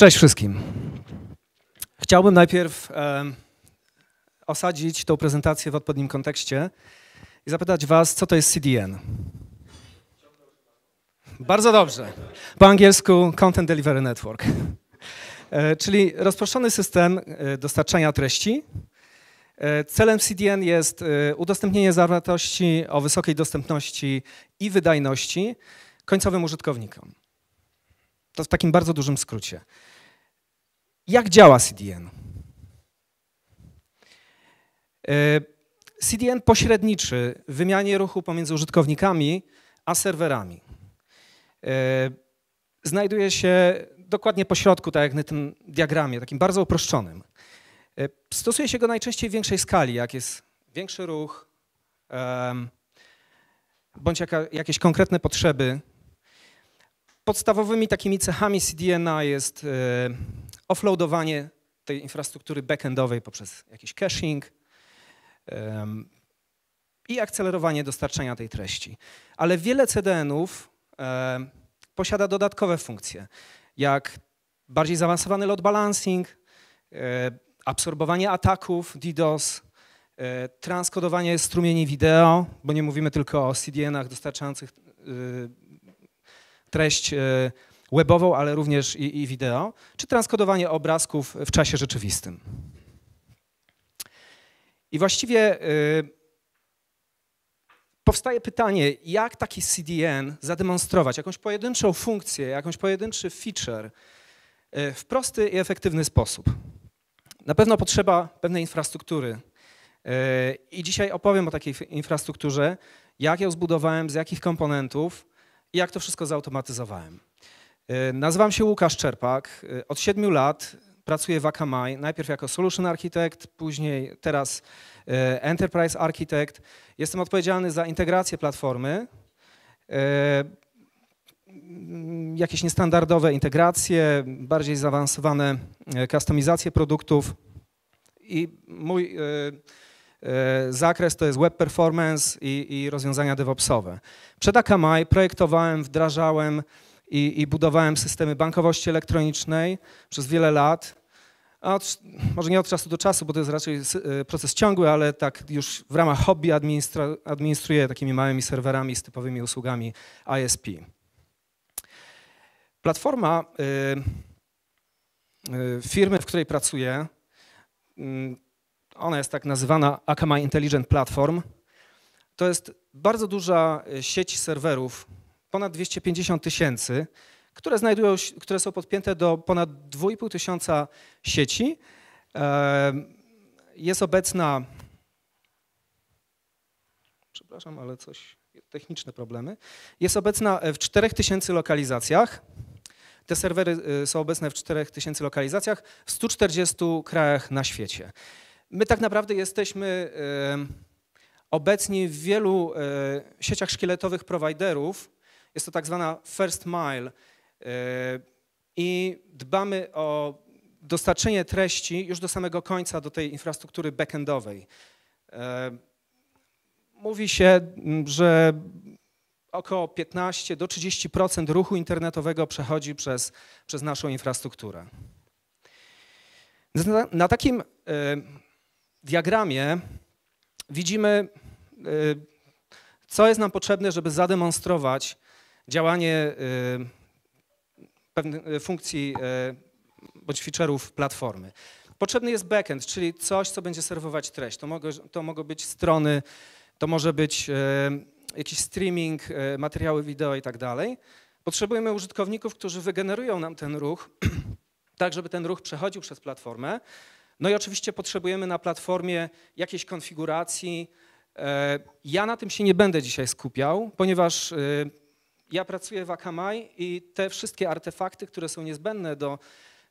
Cześć wszystkim. Chciałbym najpierw e, osadzić tą prezentację w odpowiednim kontekście i zapytać Was, co to jest CDN. Bardzo dobrze. Po angielsku Content Delivery Network, e, czyli rozproszony system e, dostarczania treści. E, celem CDN jest e, udostępnienie zawartości o wysokiej dostępności i wydajności końcowym użytkownikom. To w takim bardzo dużym skrócie. Jak działa CDN? E, CDN pośredniczy w wymianie ruchu pomiędzy użytkownikami a serwerami. E, znajduje się dokładnie po środku, tak jak na tym diagramie, takim bardzo uproszczonym. E, stosuje się go najczęściej w większej skali, jak jest większy ruch, bądź jakieś konkretne potrzeby. Podstawowymi takimi cechami CDN-a jest offloadowanie tej infrastruktury backendowej poprzez jakiś caching um, i akcelerowanie dostarczania tej treści. Ale wiele CDN-ów um, posiada dodatkowe funkcje, jak bardziej zaawansowany load balancing, um, absorbowanie ataków DDoS, e, transkodowanie strumieni wideo, bo nie mówimy tylko o CDN-ach dostarczających y, treść e, webową, ale również i, i wideo, czy transkodowanie obrazków w czasie rzeczywistym. I właściwie y, powstaje pytanie, jak taki CDN zademonstrować, jakąś pojedynczą funkcję, jakąś pojedynczy feature y, w prosty i efektywny sposób. Na pewno potrzeba pewnej infrastruktury. Y, I dzisiaj opowiem o takiej infrastrukturze, jak ją zbudowałem, z jakich komponentów i jak to wszystko zautomatyzowałem. E, nazywam się Łukasz Czerpak. E, od siedmiu lat pracuję w Akamai, najpierw jako Solution Architect, później teraz e, Enterprise Architect. Jestem odpowiedzialny za integrację platformy, jakieś niestandardowe integracje, bardziej zaawansowane kustomizacje produktów i mój zakres to jest web performance i, i rozwiązania DevOpsowe. Przed Akamai projektowałem, wdrażałem i, i budowałem systemy bankowości elektronicznej przez wiele lat. Od, może nie od czasu do czasu, bo to jest raczej y, proces ciągły, ale tak już w ramach hobby administruję takimi małymi serwerami z typowymi usługami ISP. Platforma y, y, firmy, w której pracuję, y, ona jest tak nazywana Akamai Intelligent Platform. To jest bardzo duża y, sieć serwerów ponad 250 tysięcy, które, znajdują, które są podpięte do ponad 2,5 tysiąca sieci. Jest obecna, przepraszam, ale coś, techniczne problemy, jest obecna w 4000 lokalizacjach. Te serwery y, są obecne w 4000 lokalizacjach w 140 krajach na świecie. My tak naprawdę jesteśmy obecni w wielu e, sieciach szkieletowych prowajderów, jest to tak zwana first mile e, i dbamy o dostarczenie treści już do samego końca do tej infrastruktury backendowej. E, mówi się, że około 15 do 30% ruchu internetowego przechodzi przez, przez naszą infrastrukturę. Na, takim y, diagramie widzimy, co jest nam potrzebne, żeby zademonstrować działanie y, pewnych y, funkcji y, bądź feature'ów platformy. Potrzebny jest backend, czyli coś, co będzie serwować treść. To, mogą, to mogą być strony, to może być jakiś streaming, materiały wideo i tak dalej. Potrzebujemy użytkowników, którzy wygenerują nam ten ruch, tak żeby ten ruch przechodził przez platformę. No i oczywiście potrzebujemy na platformie jakiejś konfiguracji. Ja na tym się nie będę dzisiaj skupiał, ponieważ ja pracuję w Akamai i te wszystkie artefakty, które są niezbędne do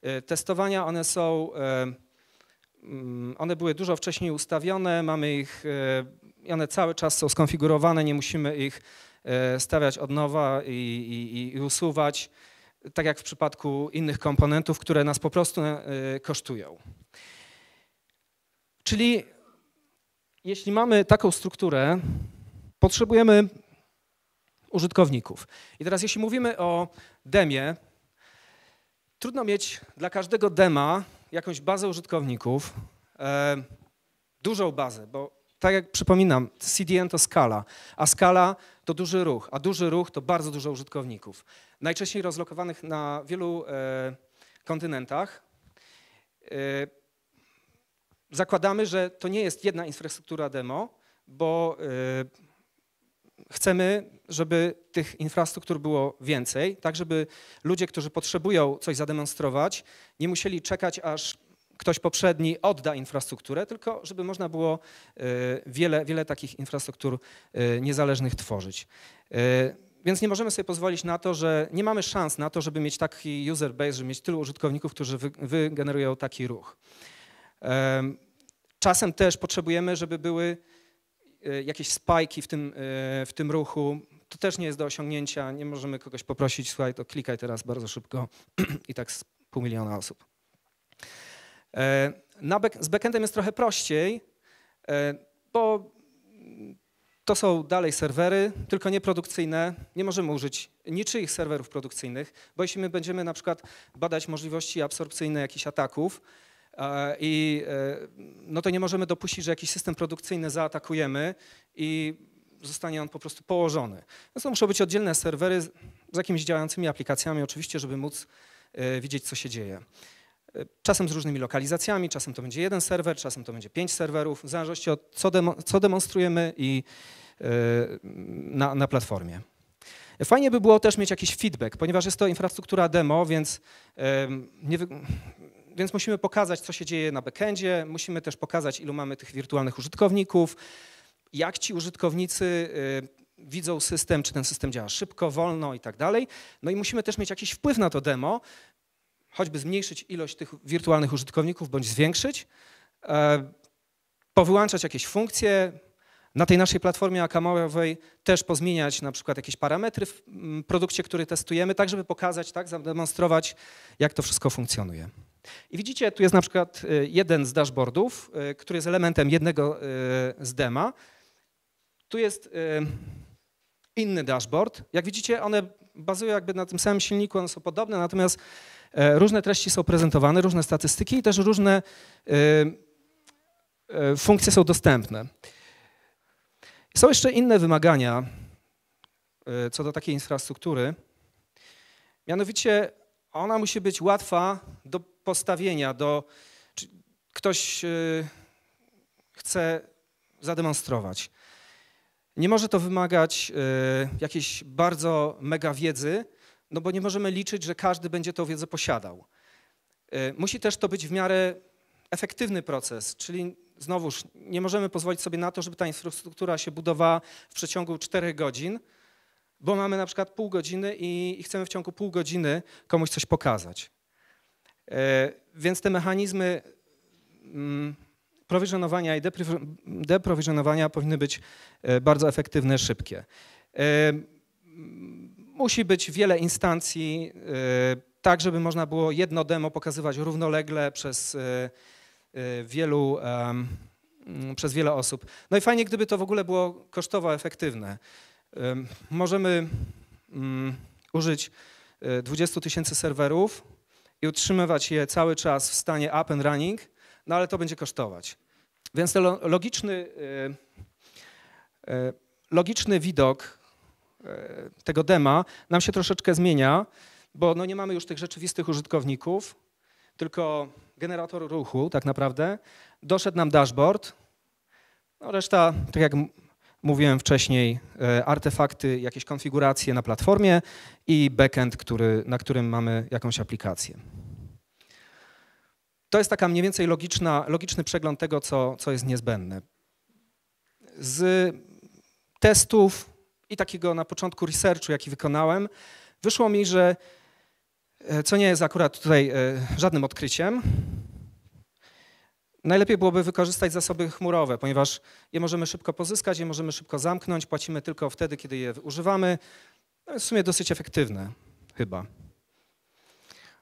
e, testowania, one są, e, mm, one były dużo wcześniej ustawione, mamy ich, e, one cały czas są skonfigurowane, nie musimy ich stawiać od nowa i, i, i usuwać, tak jak w przypadku innych komponentów, które nas po prostu kosztują. Czyli jeśli mamy taką strukturę, potrzebujemy użytkowników. I teraz jeśli mówimy o demie, Trudno mieć dla każdego dema jakąś bazę użytkowników, e, dużą bazę, bo tak jak przypominam, CDN to skala, a skala to duży ruch, a duży ruch to bardzo dużo użytkowników. Najczęściej rozlokowanych na wielu e, kontynentach. E, zakładamy, że to nie jest jedna infrastruktura demo, bo e, chcemy, żeby tych infrastruktur było więcej, tak żeby ludzie, którzy potrzebują coś zademonstrować, nie musieli czekać, aż ktoś poprzedni odda infrastrukturę, tylko żeby można było e, wiele, wiele takich infrastruktur e, niezależnych tworzyć. E, więc nie możemy sobie pozwolić na to, że nie mamy szans na to, żeby mieć taki user base, żeby mieć tylu użytkowników, którzy wygenerują taki ruch. Czasem też potrzebujemy, żeby były jakieś spajki w tym, w tym ruchu. To też nie jest do osiągnięcia. Nie możemy kogoś poprosić, słuchaj, to klikaj teraz bardzo szybko i tak z pół miliona osób. E, back, z backendem jest trochę prościej, e, bo to są dalej serwery, tylko nieprodukcyjne. Nie możemy użyć niczyich serwerów produkcyjnych, bo jeśli my będziemy na przykład badać możliwości absorpcyjne jakichś ataków, i, no to nie możemy dopuścić, że jakiś system produkcyjny zaatakujemy i zostanie on po prostu położony. Więc to muszą być oddzielne serwery z jakimiś działającymi aplikacjami, oczywiście, żeby móc widzieć, co się dzieje. Czasem z różnymi lokalizacjami, czasem to będzie jeden serwer, czasem to będzie pięć serwerów, w zależności od co, demo, co demonstrujemy i e, na, na platformie. Fajnie by było też mieć jakiś feedback, ponieważ jest to infrastruktura demo, więc, nie, więc musimy pokazać, co się dzieje na backendzie, musimy też pokazać, ilu mamy tych wirtualnych użytkowników, jak ci użytkownicy e, widzą system, czy ten system działa szybko, wolno i tak dalej. No i musimy też mieć jakiś wpływ na to demo, choćby zmniejszyć ilość tych wirtualnych użytkowników bądź zwiększyć, e, powyłączać jakieś funkcje, na tej naszej platformie akamowej też pozmieniać na przykład jakieś parametry w produkcie, który testujemy, tak żeby pokazać, tak, zademonstrować, jak to wszystko funkcjonuje. I widzicie, tu jest na przykład e, jeden z dashboardów, e, który jest elementem jednego z dema. Tu jest inny dashboard. Jak widzicie, one bazują jakby na tym samym silniku, one są podobne, natomiast różne treści są prezentowane, różne statystyki i też różne funkcje są dostępne. Są jeszcze inne wymagania co do takiej infrastruktury. Mianowicie ona musi być łatwa do postawienia, do ktoś chce zademonstrować. Nie może to wymagać jakiejś bardzo mega wiedzy, no bo nie możemy liczyć, że każdy będzie tą wiedzę posiadał. Y, musi też to być w miarę efektywny proces, czyli znowuż nie możemy pozwolić sobie na to, żeby ta infrastruktura się budowała w przeciągu 4 godzin, bo mamy na przykład pół godziny i, chcemy w ciągu pół godziny komuś coś pokazać. Y, więc te mechanizmy mm, prowizjonowania i deprowizjonowania powinny być y, bardzo efektywne, szybkie musi być wiele instancji, tak żeby można było jedno demo pokazywać równolegle przez wielu, przez wiele osób. No i fajnie, gdyby to w ogóle było kosztowo efektywne. Możemy mm, użyć 20 tysięcy serwerów i utrzymywać je cały czas w stanie up and running, no ale to będzie kosztować. Więc ten logiczny, logiczny widok E, tego dema nam się troszeczkę zmienia, bo no nie mamy już tych rzeczywistych użytkowników, tylko generator ruchu tak naprawdę. Doszedł nam dashboard, no reszta, tak jak mówiłem wcześniej, e, artefakty, jakieś konfiguracje na platformie i backend, który, na którym mamy jakąś aplikację. To jest taka mniej więcej logiczna, logiczny przegląd tego, co, co jest niezbędne. Z testów i takiego na początku researchu, jaki wykonałem, wyszło mi, że e, co nie jest akurat tutaj e, żadnym odkryciem, najlepiej byłoby wykorzystać zasoby chmurowe, ponieważ je możemy szybko pozyskać, je możemy szybko zamknąć, płacimy tylko wtedy, kiedy je używamy. No jest w sumie dosyć efektywne chyba.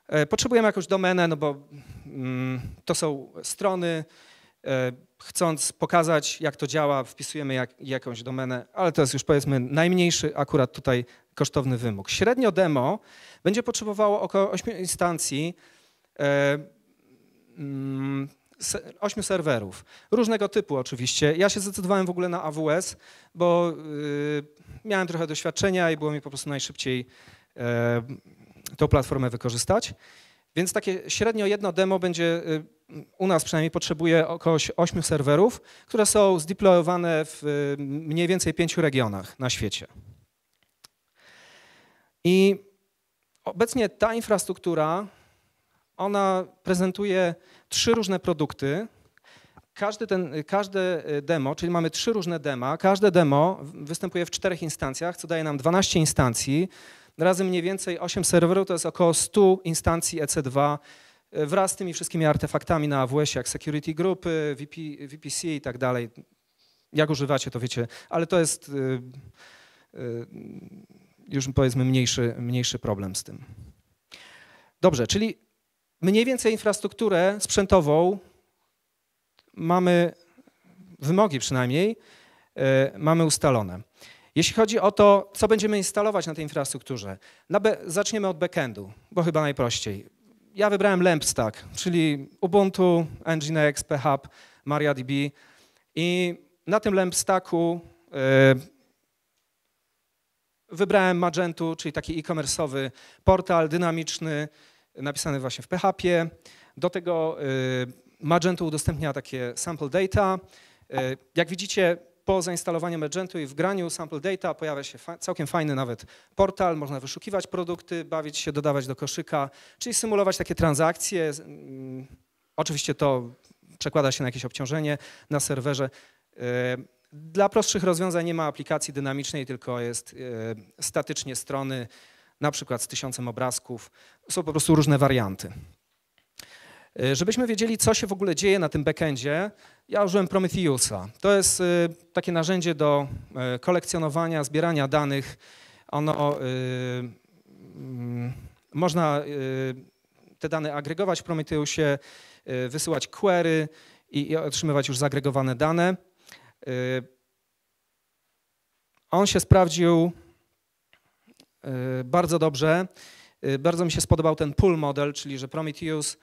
E, potrzebujemy jakąś domenę, no bo mm, to są strony, E, chcąc pokazać, jak to działa, wpisujemy jak, jakąś domenę, ale to jest już powiedzmy najmniejszy akurat tutaj kosztowny wymóg. Średnio demo będzie potrzebowało około 8 instancji, 8 serwerów. Różnego typu oczywiście. Ja się zdecydowałem w ogóle na AWS, bo y, miałem trochę doświadczenia i było mi po prostu najszybciej e, tą platformę wykorzystać. Więc takie średnio jedno demo będzie, y, u nas przynajmniej potrzebuje około 8 serwerów, które są zdeployowane w y, mniej więcej pięciu regionach na świecie. I obecnie ta infrastruktura, ona prezentuje trzy różne produkty. Każdy ten, każde demo, czyli mamy trzy różne dema, każde demo występuje w czterech instancjach, co daje nam 12 instancji razy mniej więcej 8 serwerów, to jest około 100 instancji EC2 e, wraz z tymi wszystkimi artefaktami na AWS, jak security grupy, VP, VPC i tak dalej. Jak używacie, to wiecie, ale to jest e, e, już powiedzmy mniejszy, mniejszy problem z tym. Dobrze, czyli mniej więcej infrastrukturę sprzętową mamy, wymogi przynajmniej, mamy ustalone. Jeśli chodzi o to, co będziemy instalować na tej infrastrukturze, zaczniemy od backendu, bo chyba najprościej. Ja wybrałem LampStack, czyli Ubuntu, Nginx, PHP, MariaDB i na tym LampStacku e, wybrałem Magentu, czyli taki e-commerce'owy portal dynamiczny, napisany właśnie w PHP. Do tego e, Magento udostępnia takie sample data. E, jak widzicie, po zainstalowaniu Magentu i wgraniu sample data pojawia się fa całkiem fajny nawet portal, można wyszukiwać produkty, bawić się, dodawać do koszyka, czyli symulować takie transakcje. Mm, oczywiście to przekłada się na jakieś obciążenie na serwerze. E, dla prostszych rozwiązań nie ma aplikacji dynamicznej, tylko jest statycznie strony, na przykład z tysiącem obrazków. Są po prostu różne warianty. E, żebyśmy wiedzieli, co się w ogóle dzieje na tym backendzie, ja użyłem Prometheusa. To jest y, takie narzędzie do y, kolekcjonowania, zbierania danych. Ono mm, można te dane agregować w Prometheusie, wysyłać query i, i otrzymywać już zagregowane dane. On się sprawdził bardzo dobrze. Bardzo mi się spodobał ten pull model, czyli że Prometheus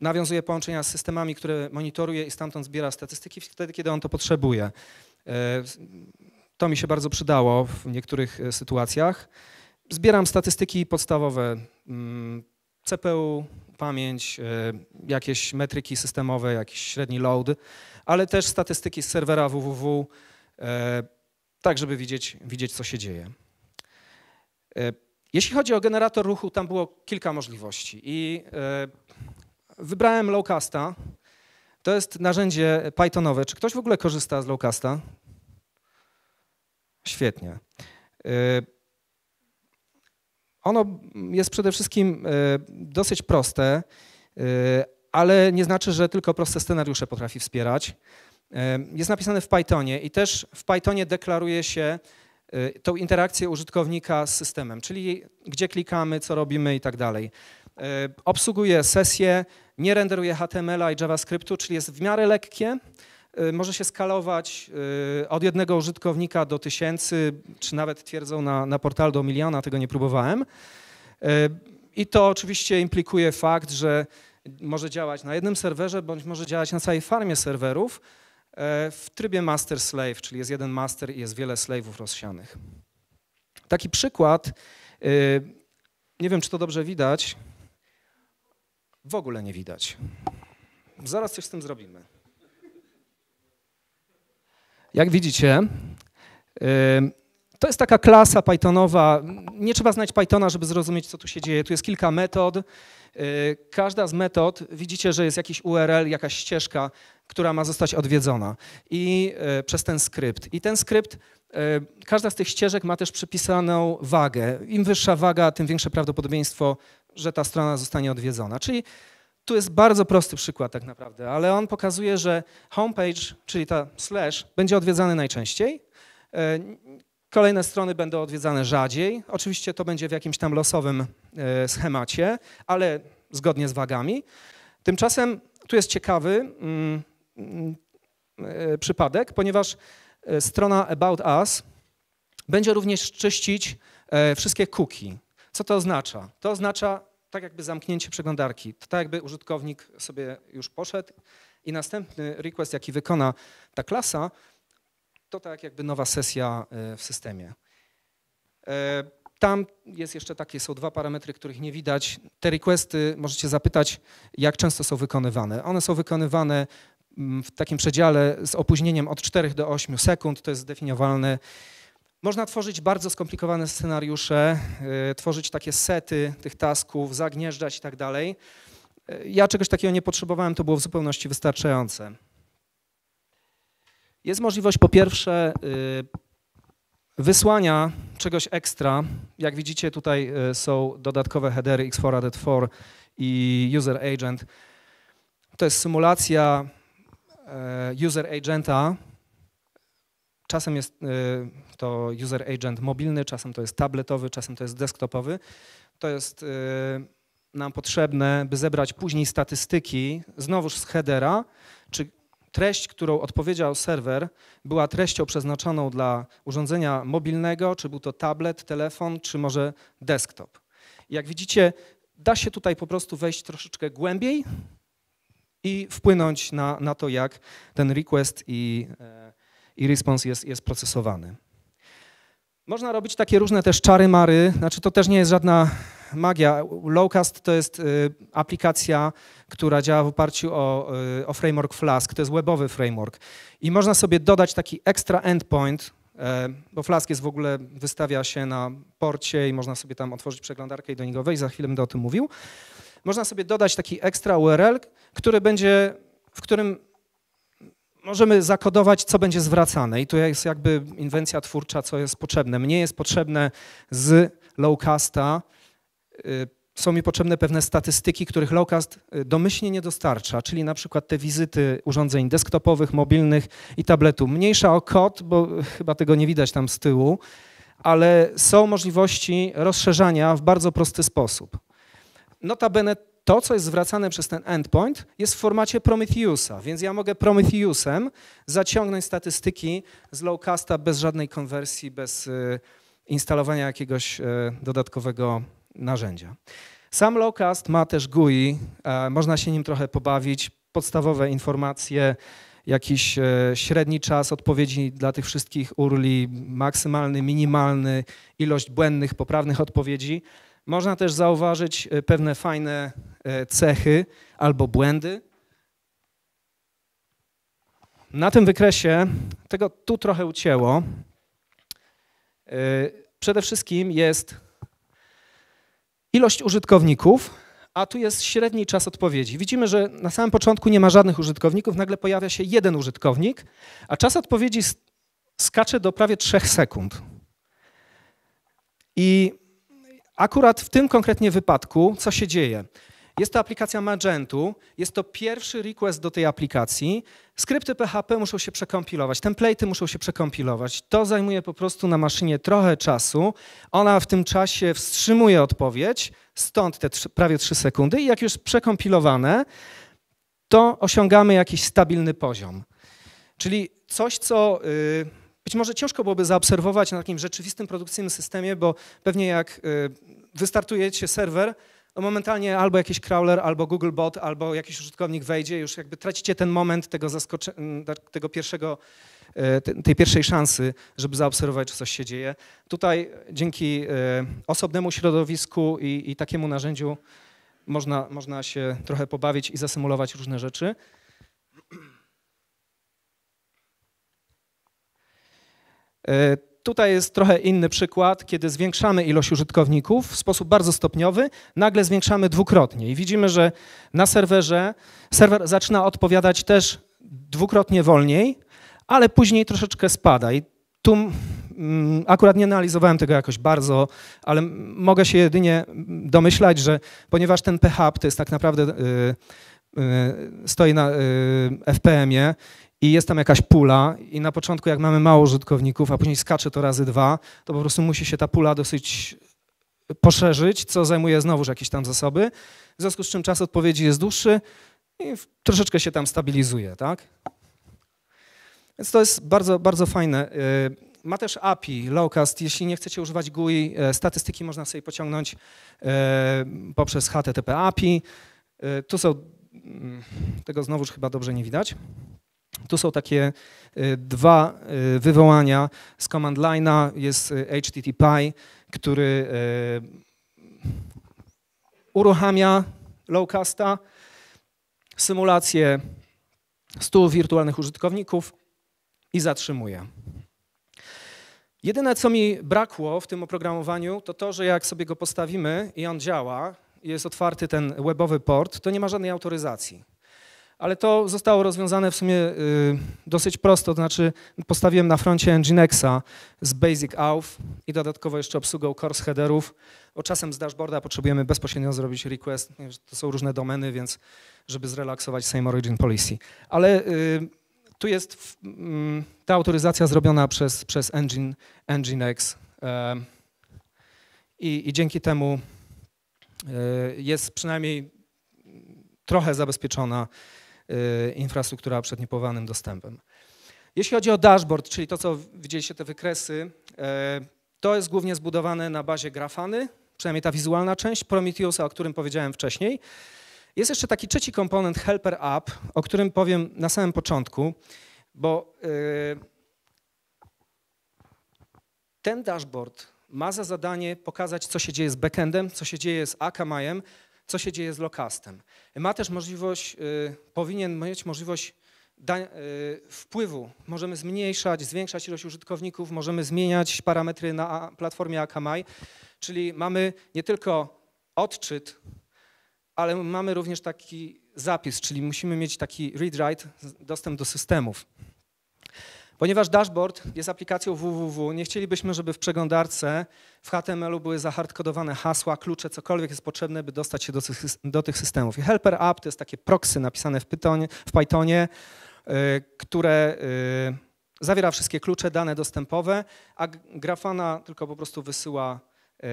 nawiązuje połączenia z systemami, które monitoruje i stamtąd zbiera statystyki wtedy, kiedy on to potrzebuje. E, to mi się bardzo przydało w niektórych e, sytuacjach. Zbieram statystyki podstawowe, mm, CPU, pamięć, e, jakieś metryki systemowe, jakiś średni load, ale też statystyki z serwera www, tak żeby widzieć, widzieć co się dzieje. Jeśli chodzi o generator ruchu, tam było kilka możliwości i Wybrałem Lowcasta. To jest narzędzie Pythonowe. Czy ktoś w ogóle korzysta z Lowcasta? Świetnie. Y, ono jest przede wszystkim dosyć proste, ale nie znaczy, że tylko proste scenariusze potrafi wspierać. Jest napisane w Pythonie i też w Pythonie deklaruje się tą interakcję użytkownika z systemem, czyli gdzie klikamy, co robimy i tak dalej. Obsługuje sesje, nie renderuje HTML-a i JavaScriptu, czyli jest w miarę lekkie. Y, może się skalować y, od jednego użytkownika do tysięcy, czy nawet twierdzą na, na portal do miliona, tego nie próbowałem. Y, I to oczywiście implikuje fakt, że może działać na jednym serwerze, bądź może działać na całej farmie serwerów w trybie master-slave, czyli jest jeden master i jest wiele slave'ów rozsianych. Taki przykład, nie wiem, czy to dobrze widać, w ogóle nie widać. Zaraz coś z tym zrobimy. Jak widzicie, to jest taka klasa Pythonowa. Nie trzeba znać Pythona, żeby zrozumieć, co tu się dzieje. Tu jest kilka metod. Y, każda z metod, widzicie, że jest jakiś URL, jakaś ścieżka, która ma zostać odwiedzona i y, przez ten skrypt. I ten skrypt, y, każda z tych ścieżek ma też przypisaną wagę. Im wyższa waga, tym większe prawdopodobieństwo, że ta strona zostanie odwiedzona. Czyli tu jest bardzo prosty przykład tak naprawdę, ale on pokazuje, że homepage, czyli ta slash, będzie odwiedzany najczęściej. E, kolejne strony będą odwiedzane rzadziej. Oczywiście to będzie w jakimś tam losowym e, schemacie, ale zgodnie z wagami. Tymczasem tu jest ciekawy mm, mm, e, przypadek, ponieważ strona About Us Będzie również czyścić e, wszystkie cookie. Co to oznacza? To oznacza tak jakby zamknięcie przeglądarki. To tak jakby użytkownik sobie już poszedł i następny request, jaki wykona ta klasa, to tak jakby nowa sesja e, w systemie. E, tam jest jeszcze takie, są dwa parametry, których nie widać. Te requesty możecie zapytać, jak często są wykonywane. One są wykonywane mm, w takim przedziale z opóźnieniem od 4 do 8 sekund, to jest zdefiniowalne. Można tworzyć bardzo skomplikowane scenariusze, y, tworzyć takie sety tych tasków, zagnieżdżać i tak dalej. Ja czegoś takiego nie potrzebowałem, to było w zupełności wystarczające. Jest możliwość po pierwsze y, wysłania czegoś ekstra. Jak widzicie tutaj e, są dodatkowe headery X4 Added 4 i User Agent. To jest symulacja e, User Agenta. Czasem jest to User Agent mobilny, czasem to jest tabletowy, czasem to jest desktopowy. To jest nam potrzebne, by zebrać później statystyki, znowuż z headera, czy treść, którą odpowiedział serwer, była treścią przeznaczoną dla urządzenia mobilnego, czy był to tablet, telefon, czy może desktop. Jak widzicie, da się tutaj po prostu wejść troszeczkę głębiej i wpłynąć na, na to, jak ten request i, e, i response jest, jest procesowany. Można robić takie różne też czary mary, znaczy to też nie jest żadna magia. Lowcast to jest y, aplikacja, która działa w oparciu o, y, o framework Flask. To jest webowy framework. I można sobie dodać taki extra endpoint, e, bo Flask jest w ogóle, wystawia się na porcie i można sobie tam otworzyć przeglądarkę i do niego wejść. Za chwilę będę o tym mówił. Można sobie dodać taki extra URL, który będzie, w którym możemy zakodować, co będzie zwracane. I tu jest jakby inwencja twórcza, co jest potrzebne. Mnie jest potrzebne z Lowcasta są mi potrzebne pewne statystyki, których Lowcast y, domyślnie nie dostarcza, czyli na przykład te wizyty urządzeń desktopowych, mobilnych i tabletu. Mniejsza o kod, bo chyba tego nie widać tam z tyłu, ale są możliwości rozszerzania w bardzo prosty sposób. Notabene to, co jest zwracane przez ten endpoint, jest w formacie Prometheusa, więc ja mogę Prometheusem zaciągnąć statystyki z Lowcasta bez żadnej konwersji, bez y, instalowania jakiegoś dodatkowego narzędzia. Sam Lowcast ma też GUI, e, można się nim trochę pobawić, podstawowe informacje, jakiś e, średni czas odpowiedzi dla tych wszystkich urli, maksymalny, minimalny, ilość błędnych, poprawnych odpowiedzi. Można też zauważyć e, pewne fajne cechy albo błędy. Na tym wykresie, tego tu trochę ucięło, przede wszystkim jest ilość użytkowników, a tu jest średni czas odpowiedzi. Widzimy, że na samym początku nie ma żadnych użytkowników, nagle pojawia się jeden użytkownik, a czas odpowiedzi skacze do prawie 3 sekund. I akurat w tym konkretnie wypadku, co się dzieje? Jest to aplikacja Magentu, jest to pierwszy request do tej aplikacji. Skrypty PHP muszą się przekompilować, template'y muszą się przekompilować. To zajmuje po prostu na maszynie trochę czasu. Ona w tym czasie wstrzymuje odpowiedź, stąd te prawie 3 sekundy i jak już przekompilowane, to osiągamy jakiś stabilny poziom. Czyli coś, co y, być może ciężko byłoby zaobserwować na takim rzeczywistym produkcyjnym systemie, bo pewnie jak y, wystartujecie serwer, momentalnie albo jakiś crawler, albo Googlebot, albo jakiś użytkownik wejdzie, już jakby tracicie ten moment tego, tego pierwszego, e, tej pierwszej szansy, żeby zaobserwować, czy coś się dzieje. Tutaj dzięki e, osobnemu środowisku i, i takiemu narzędziu można, można się trochę pobawić i zasymulować różne rzeczy. Tutaj jest trochę inny przykład, kiedy zwiększamy ilość użytkowników w sposób bardzo stopniowy, nagle zwiększamy dwukrotnie. I widzimy, że na serwerze serwer zaczyna odpowiadać też dwukrotnie wolniej, ale później troszeczkę spada. I tu mm, akurat nie analizowałem tego jakoś bardzo, ale mogę się jedynie domyślać, że ponieważ ten PHP to jest tak naprawdę y, y, stoi na y, FPM-ie i jest tam jakaś pula i na początku jak mamy mało użytkowników, a później skacze to razy dwa, to po prostu musi się ta pula dosyć poszerzyć, co zajmuje znowuż jakieś tam zasoby, w związku z czym czas odpowiedzi jest dłuższy i troszeczkę się tam stabilizuje, tak? Więc to jest bardzo, bardzo fajne. Y, ma też API, Lowcast. Jeśli nie chcecie używać GUI, e, statystyki można sobie pociągnąć e, poprzez HTTP API. Tu są, mm, tego znowuż chyba dobrze nie widać. Tu są takie dwa wywołania z command line'a. Jest HTTP, który uruchamia Lowcasta, symulację 100 wirtualnych użytkowników i zatrzymuje. Jedyne, co mi brakło w tym oprogramowaniu, to to, że jak sobie go postawimy i on działa, jest otwarty ten webowy port, to nie ma żadnej autoryzacji. Ale to zostało rozwiązane w sumie y, dosyć prosto, to znaczy postawiłem na froncie Nginxa z Basic Auth i dodatkowo jeszcze obsługą course headerów. O czasem z dashboarda potrzebujemy bezpośrednio zrobić request, to są różne domeny, więc żeby zrelaksować same origin policy. Ale y, tu jest mm, ta autoryzacja zrobiona przez, przez Engine, Nginx i, i dzięki temu e, jest przynajmniej trochę zabezpieczona infrastruktura przed niepowołanym dostępem. Jeśli chodzi o dashboard, czyli to, co widzieliście, te wykresy, e, to jest głównie zbudowane na bazie Grafany, przynajmniej ta wizualna część, Prometheusa, o którym powiedziałem wcześniej. Jest jeszcze taki trzeci komponent Helper App, o którym powiem na samym początku, bo yy, ten dashboard ma za zadanie pokazać, co się dzieje z backendem, co się dzieje z Akamai'em, co się dzieje z Locastem. Ma też możliwość, yy, powinien mieć możliwość yy, wpływu. Możemy zmniejszać, zwiększać ilość użytkowników, możemy zmieniać parametry na platformie Akamai, czyli mamy nie tylko odczyt ale mamy również taki zapis, czyli musimy mieć taki read-write, dostęp do systemów. Ponieważ dashboard jest aplikacją www, nie chcielibyśmy, żeby w przeglądarce w HTML-u były zahardkodowane hasła, klucze, cokolwiek jest potrzebne, by dostać się do, do tych systemów. I Helper App to jest takie proxy napisane w Pythonie, w Pythonie yy, które yy, zawiera wszystkie klucze, dane dostępowe, a Grafana tylko po prostu wysyła yy,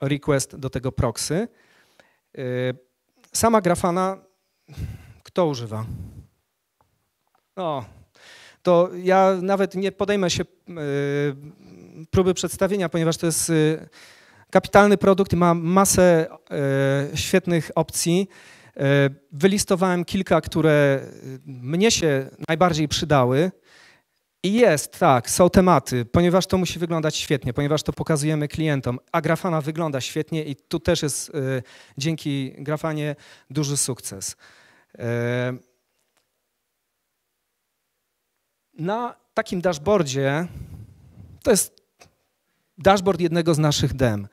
request do tego proxy. Y, sama grafana, kto używa? No, to ja nawet nie podejmę się y, próby przedstawienia, ponieważ to jest y, kapitalny produkt, ma masę świetnych opcji. Wylistowałem kilka, które mnie się najbardziej przydały. I jest, tak, są tematy, ponieważ to musi wyglądać świetnie, ponieważ to pokazujemy klientom, a Grafana wygląda świetnie i tu też jest dzięki Grafanie duży sukces. Y, na takim dashboardzie, to jest dashboard jednego z naszych dem.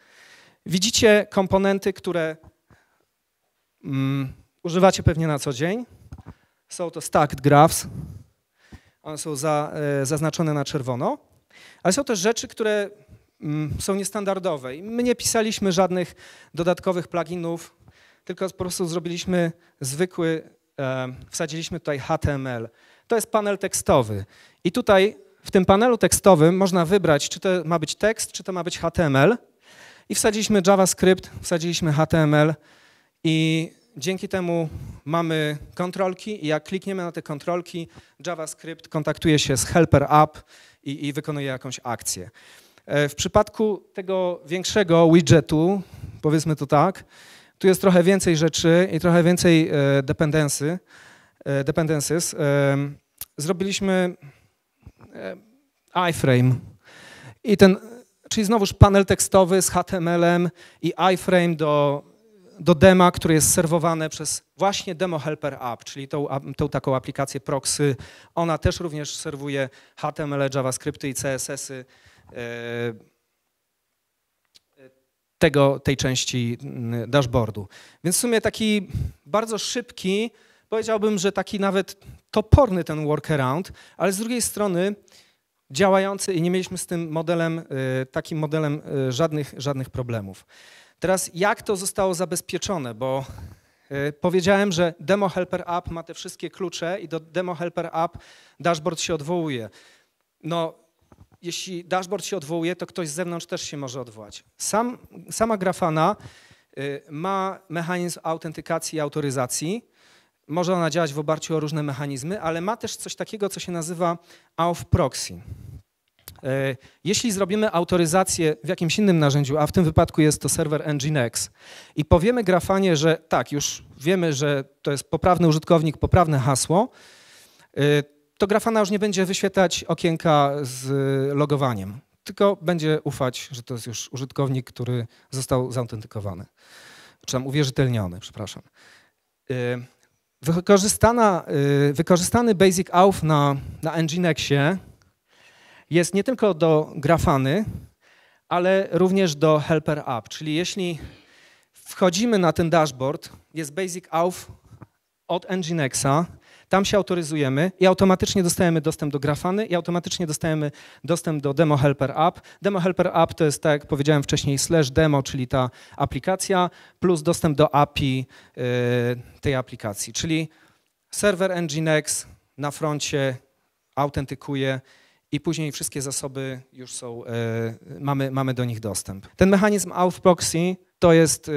Widzicie komponenty, które mm, używacie pewnie na co dzień. Są to stacked graphs, one są za, e, zaznaczone na czerwono, ale są też rzeczy, które mm, są niestandardowe. I my nie pisaliśmy żadnych dodatkowych pluginów, tylko po prostu zrobiliśmy zwykły, e, wsadziliśmy tutaj HTML. To jest panel tekstowy. I tutaj w tym panelu tekstowym można wybrać, czy to ma być tekst, czy to ma być HTML. I wsadziliśmy JavaScript, wsadziliśmy HTML i Dzięki temu mamy kontrolki i jak klikniemy na te kontrolki, JavaScript kontaktuje się z Helper App i, i wykonuje jakąś akcję. E, w przypadku tego większego widgetu, powiedzmy to tak, tu jest trochę więcej rzeczy i trochę więcej e, dependensy, e, dependencies. Zrobiliśmy iframe i ten, czyli znowuż panel tekstowy z HTML-em i iframe do do dema, które jest serwowane przez właśnie Demo Helper App, czyli tą, tą taką aplikację proxy. Ona też również serwuje HTML, JavaScripty i CSS-y e, tego, tej części dashboardu. Więc w sumie taki bardzo szybki, powiedziałbym, że taki nawet toporny ten workaround, ale z drugiej strony działający i nie mieliśmy z tym modelem, e, takim modelem e, żadnych, żadnych problemów. Teraz jak to zostało zabezpieczone, bo y, powiedziałem, że Demo Helper App ma te wszystkie klucze i do Demo Helper App dashboard się odwołuje. No, jeśli dashboard się odwołuje, to ktoś z zewnątrz też się może odwołać. Sam, sama Grafana y, ma mechanizm autentykacji i autoryzacji. Może ona działać w oparciu o różne mechanizmy, ale ma też coś takiego, co się nazywa auth proxy. E, jeśli zrobimy autoryzację w jakimś innym narzędziu, a w tym wypadku jest to serwer Nginx i powiemy grafanie, że tak, już wiemy, że to jest poprawny użytkownik, poprawne hasło, e, to grafana już nie będzie wyświetlać okienka z logowaniem, tylko będzie ufać, że to jest już użytkownik, który został zautentykowany, czy tam uwierzytelniony, przepraszam. Wykorzystana, wykorzystany Basic Auth na, na Nginxie jest nie tylko do grafany, ale również do helper app, czyli jeśli wchodzimy na ten dashboard, jest basic auth od Nginexa, tam się autoryzujemy i automatycznie dostajemy dostęp do grafany i automatycznie dostajemy dostęp do demo helper app. Demo helper app to jest, tak jak powiedziałem wcześniej, slash demo, czyli ta aplikacja, plus dostęp do API yy, tej aplikacji, czyli serwer Nginx na froncie autentykuje i później wszystkie zasoby już są, e, mamy, mamy do nich dostęp. Ten mechanizm auth proxy to jest e,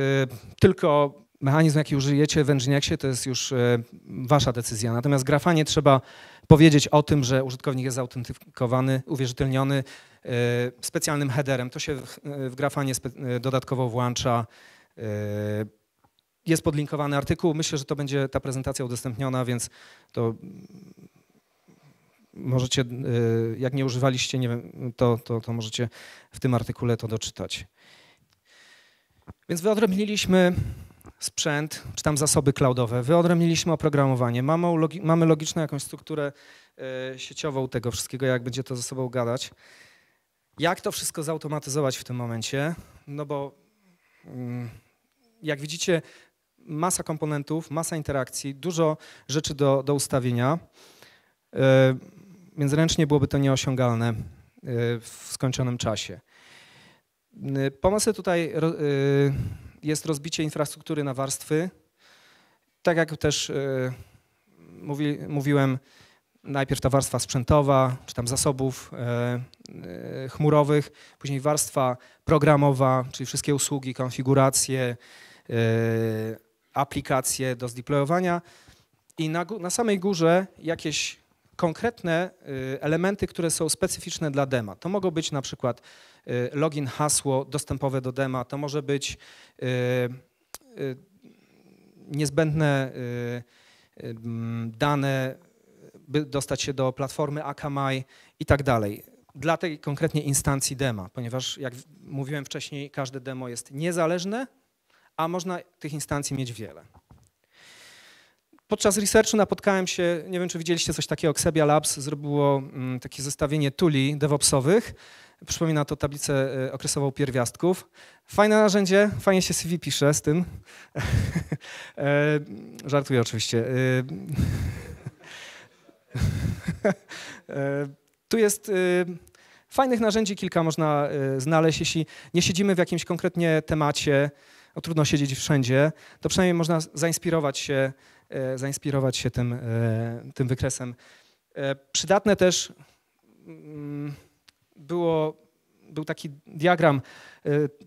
tylko mechanizm, jaki użyjecie w Nginxie, to jest już e, wasza decyzja. Natomiast grafanie trzeba powiedzieć o tym, że użytkownik jest zautentykowany, uwierzytelniony specjalnym headerem. To się w grafanie dodatkowo włącza. Jest podlinkowany artykuł. Myślę, że to będzie ta prezentacja udostępniona, więc to możecie, y, jak nie używaliście, nie wiem, to, to, to możecie w tym artykule to doczytać. Więc wyodrębniliśmy sprzęt, czy tam zasoby cloudowe, wyodrębniliśmy oprogramowanie, mamy, logi mamy logiczną jakąś strukturę y, sieciową tego wszystkiego, jak będzie to ze sobą gadać. Jak to wszystko zautomatyzować w tym momencie? No bo mm, jak widzicie, masa komponentów, masa interakcji, dużo rzeczy do, do ustawienia. Y, więc ręcznie byłoby to nieosiągalne y, w skończonym czasie. Y, pomysłem tutaj jest rozbicie infrastruktury na warstwy. Tak jak też mówi, mówiłem, najpierw ta warstwa sprzętowa, czy tam zasobów chmurowych, później warstwa programowa, czyli wszystkie usługi, konfiguracje, aplikacje do zdeployowania i na, na samej górze jakieś konkretne elementy, które są specyficzne dla dema. To mogą być na przykład login, hasło dostępowe do dema, to może być y, niezbędne dane, by dostać się do platformy Akamai i tak dalej. Dla tej konkretnie instancji dema, ponieważ jak mówiłem wcześniej, każde demo jest niezależne, a można tych instancji mieć wiele. Podczas researchu napotkałem się, nie wiem czy widzieliście coś takiego, Xebia Labs zrobiło mm, takie zestawienie tuli DevOpsowych. Przypomina to tablicę e, okresową pierwiastków. Fajne narzędzie, fajnie się CV pisze z tym. E, żartuję oczywiście. E, tu jest fajnych narzędzi kilka można znaleźć, jeśli nie siedzimy w jakimś konkretnie temacie, no trudno siedzieć wszędzie, to przynajmniej można zainspirować się zainspirować się tym, tym wykresem. Przydatne też mm, było, był taki diagram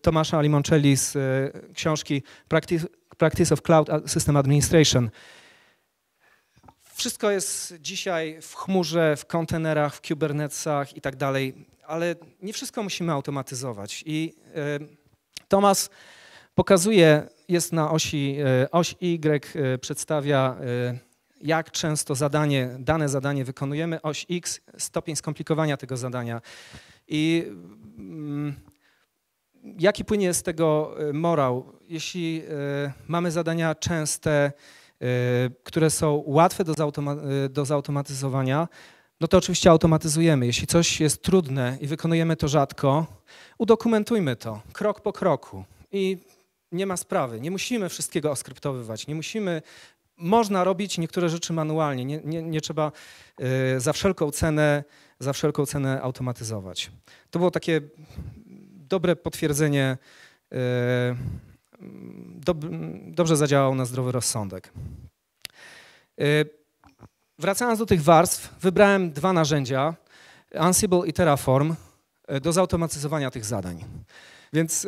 Tomasza Limoncelli z książki Practice, Practice of Cloud System Administration. Wszystko jest dzisiaj w chmurze, w kontenerach, w Kubernetesach i tak dalej, ale nie wszystko musimy automatyzować. I Tomas pokazuje jest na osi, oś Y, przedstawia jak często zadanie, dane zadanie wykonujemy, oś X stopień skomplikowania tego zadania. I mm, jaki płynie z tego morał? Jeśli mamy zadania częste, które są łatwe do, zautoma do zautomatyzowania, no to oczywiście automatyzujemy. Jeśli coś jest trudne i wykonujemy to rzadko, udokumentujmy to krok po kroku i nie ma sprawy. Nie musimy wszystkiego oskryptowywać, nie musimy. Można robić niektóre rzeczy manualnie, nie, nie, nie trzeba y, za wszelką cenę, za wszelką cenę automatyzować. To było takie dobre potwierdzenie, y, do, dobrze zadziałał na zdrowy rozsądek. Y, wracając do tych warstw, wybrałem dwa narzędzia, Ansible i Terraform, do zautomatyzowania tych zadań. Więc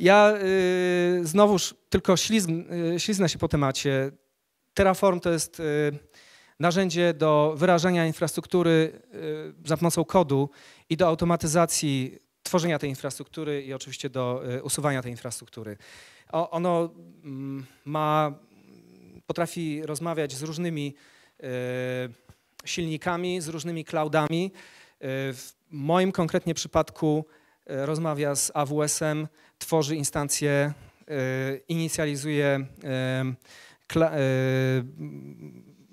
ja y, znowuż tylko ślizn, y, śliznę się po temacie. Terraform to jest y, narzędzie do wyrażania infrastruktury za pomocą kodu i do automatyzacji tworzenia tej infrastruktury i oczywiście do usuwania tej infrastruktury. Ono mm, ma, potrafi rozmawiać z różnymi silnikami, z różnymi cloudami. W moim konkretnie przypadku rozmawia z AWS-em, tworzy instancje, inicjalizuje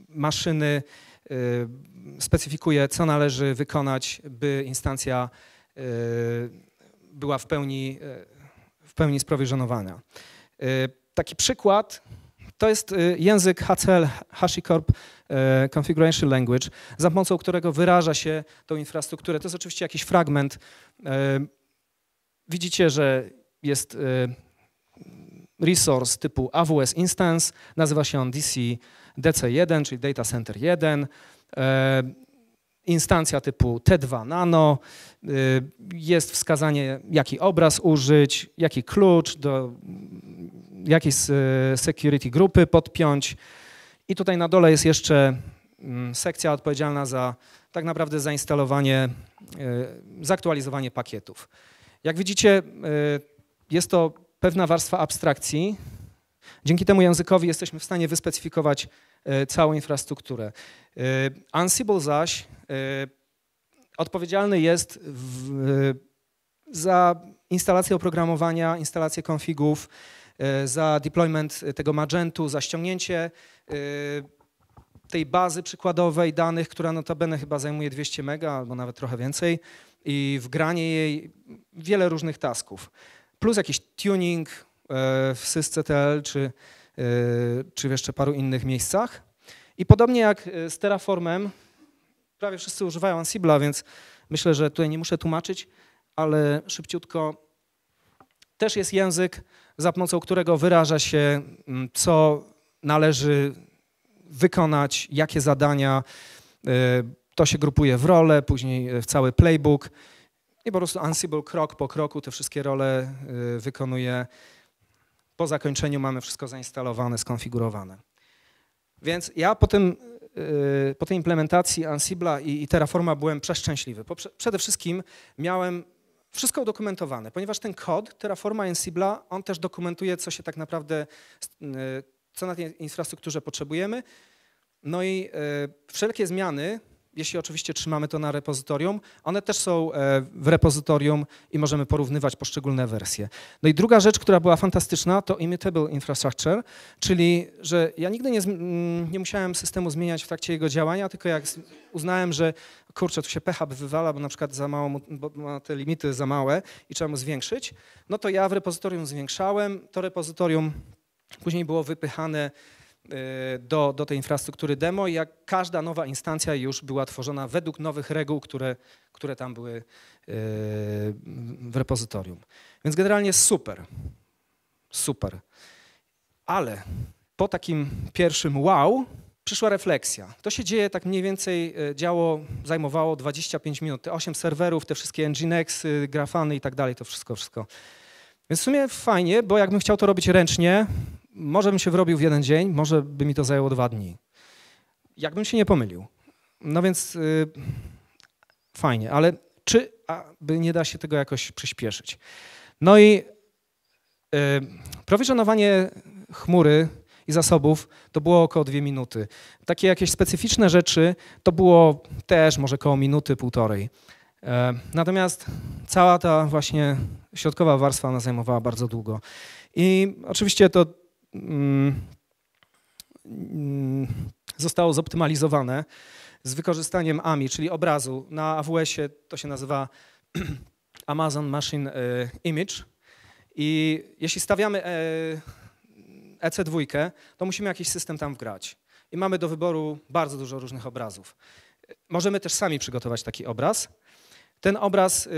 maszyny, specyfikuje, co należy wykonać, by instancja była w pełni, w pełni sprowizjonowana. Taki przykład to jest język HCL, HashiCorp Configuration Language, za pomocą którego wyraża się tą infrastrukturę. To jest oczywiście jakiś fragment. Widzicie, że jest resource typu AWS Instance, nazywa się on DC, DC1, czyli Data Center 1, e, instancja typu T2 Nano, e, jest wskazanie, jaki obraz użyć, jaki klucz, do jakiej security grupy podpiąć. I tutaj na dole jest jeszcze mm, sekcja odpowiedzialna za tak naprawdę zainstalowanie, zaktualizowanie pakietów. Jak widzicie, jest to pewna warstwa abstrakcji. Dzięki temu językowi jesteśmy w stanie wyspecyfikować e, całą infrastrukturę. E, Ansible zaś e, odpowiedzialny jest w, za instalację oprogramowania, instalację konfigów, za deployment tego Magentu, za ściągnięcie tej bazy przykładowej danych, która notabene chyba zajmuje 200 mega albo nawet trochę więcej i wgranie jej wiele różnych tasków plus jakiś tuning e, w sysctl czy, e, czy w jeszcze paru innych miejscach. I podobnie jak e, z Terraformem, prawie wszyscy używają Ansible'a, więc myślę, że tutaj nie muszę tłumaczyć, ale szybciutko też jest język, za pomocą którego wyraża się, mm, co należy wykonać, jakie zadania. To się grupuje w role, później w cały playbook i po prostu Ansible krok po kroku te wszystkie role y, wykonuje. Po zakończeniu mamy wszystko zainstalowane, skonfigurowane. Więc ja po, tym, y, po tej implementacji Ansible'a i, Terraforma byłem przeszczęśliwy. Przede wszystkim miałem wszystko udokumentowane, ponieważ ten kod Terraforma i Ansible'a, on też dokumentuje, co się tak naprawdę, y, co na tej infrastrukturze potrzebujemy. No i wszelkie zmiany jeśli oczywiście trzymamy to na repozytorium, one też są e, w repozytorium i możemy porównywać poszczególne wersje. No i druga rzecz, która była fantastyczna, to immutable infrastructure, czyli że ja nigdy nie, mm, nie musiałem systemu zmieniać w trakcie jego działania, tylko jak uznałem, że kurczę, tu się PHP wywala, bo na przykład za mało, bo ma te limity za małe i trzeba mu zwiększyć, no to ja w repozytorium zwiększałem, to repozytorium później było wypychane do, do tej infrastruktury demo jak każda nowa instancja już była tworzona według nowych reguł, które, które tam były y, w repozytorium. Więc generalnie super, super. Ale po takim pierwszym wow przyszła refleksja. To się dzieje tak mniej więcej, y, działo, zajmowało 25 minut. Te 8 serwerów, te wszystkie Nginx, grafany i tak dalej, to wszystko, wszystko. Więc w sumie fajnie, bo jakbym chciał to robić ręcznie, może bym się wyrobił w jeden dzień, może by mi to zajęło dwa dni. Jakbym się nie pomylił. No więc yy, fajnie, ale czy by nie da się tego jakoś przyspieszyć? No i yy, prowizjonowanie chmury i zasobów to było około dwie minuty. Takie jakieś specyficzne rzeczy to było też może około minuty, półtorej. E, natomiast cała ta właśnie środkowa warstwa ona zajmowała bardzo długo. I oczywiście to zostało zoptymalizowane z wykorzystaniem AMI, czyli obrazu. Na AWS-ie to się nazywa Amazon Machine e, Image. I jeśli stawiamy EC2, e to musimy jakiś system tam wgrać. I mamy do wyboru bardzo dużo różnych obrazów. Możemy też sami przygotować taki obraz. Ten obraz y,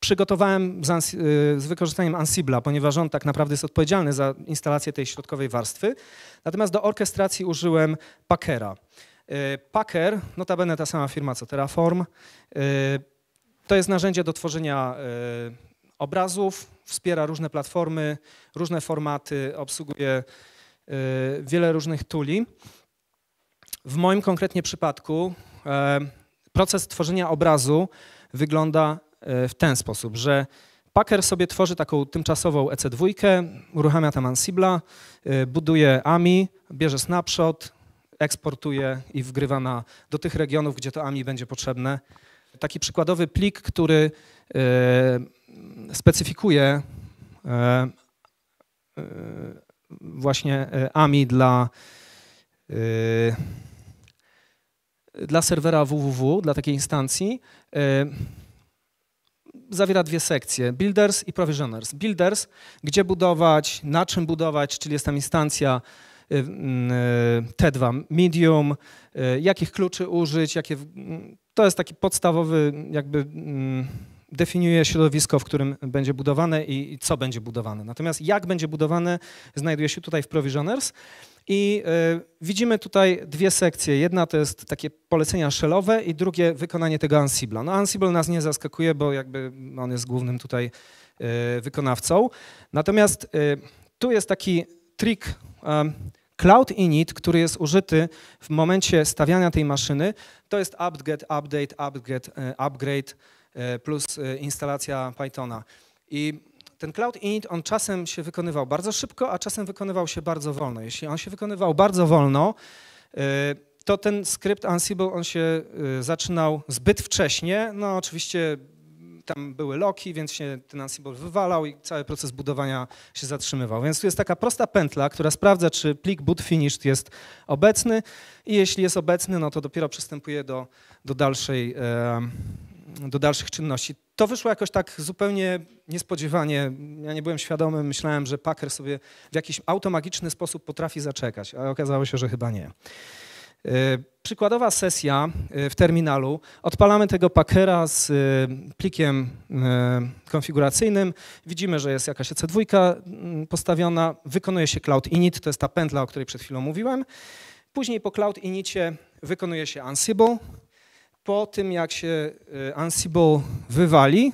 przygotowałem z, y, z, wykorzystaniem Ansible'a, ponieważ on tak naprawdę jest odpowiedzialny za instalację tej środkowej warstwy. Natomiast do orkestracji użyłem Packera. Y, Packer, notabene ta sama firma co Terraform, y, to jest narzędzie do tworzenia obrazów, wspiera różne platformy, różne formaty, obsługuje wiele różnych tuli. w moim konkretnie przypadku proces tworzenia obrazu wygląda w ten sposób, że Packer sobie tworzy taką tymczasową EC2, uruchamia tam Ansible'a, e, buduje AMI, bierze snapshot, eksportuje i wgrywa na, do tych regionów, gdzie to AMI będzie potrzebne. Taki przykładowy plik, który specyfikuje właśnie AMI dla dla serwera www, dla takiej instancji, e, zawiera dwie sekcje, builders i provisioners. Builders, gdzie budować, na czym budować, czyli jest tam instancja e, e, T2 medium, jakich kluczy użyć, jakie, to jest taki podstawowy jakby definiuje środowisko, w którym będzie budowane i co będzie budowane. Natomiast jak będzie budowane znajduje się tutaj w Provisioners i y, widzimy tutaj dwie sekcje. Jedna to jest takie polecenia shellowe i drugie wykonanie tego Ansible'a. No Ansible nas nie zaskakuje, bo jakby on jest głównym tutaj y, wykonawcą. Natomiast y, tu jest taki trik Cloud Init, który jest użyty w momencie stawiania tej maszyny, to jest apt-get, update, apt-get, upgrade plus instalacja Pythona. I ten Cloud Init, on czasem się wykonywał bardzo szybko, a czasem wykonywał się bardzo wolno. Jeśli on się wykonywał bardzo wolno, y, to ten skrypt Ansible, on się y, zaczynał zbyt wcześnie. No oczywiście tam były loki, więc się ten Ansible wywalał i cały proces budowania się zatrzymywał. Więc tu jest taka prosta pętla, która sprawdza, czy plik boot finished jest obecny i jeśli jest obecny, no to dopiero przystępuje do, do dalszej do dalszych czynności. To wyszło jakoś tak zupełnie niespodziewanie. Ja nie byłem świadomy, myślałem, że Packer sobie w jakiś automagiczny sposób potrafi zaczekać, ale okazało się, że chyba nie. E, przykładowa sesja e, w terminalu. Odpalamy tego Packera z e, plikiem konfiguracyjnym. Widzimy, że jest jakaś EC2 mm, postawiona. Wykonuje się Cloud Init, to jest ta pętla, o której przed chwilą mówiłem. Później po Cloud Inicie wykonuje się Ansible, po tym, jak się y, Ansible wywali,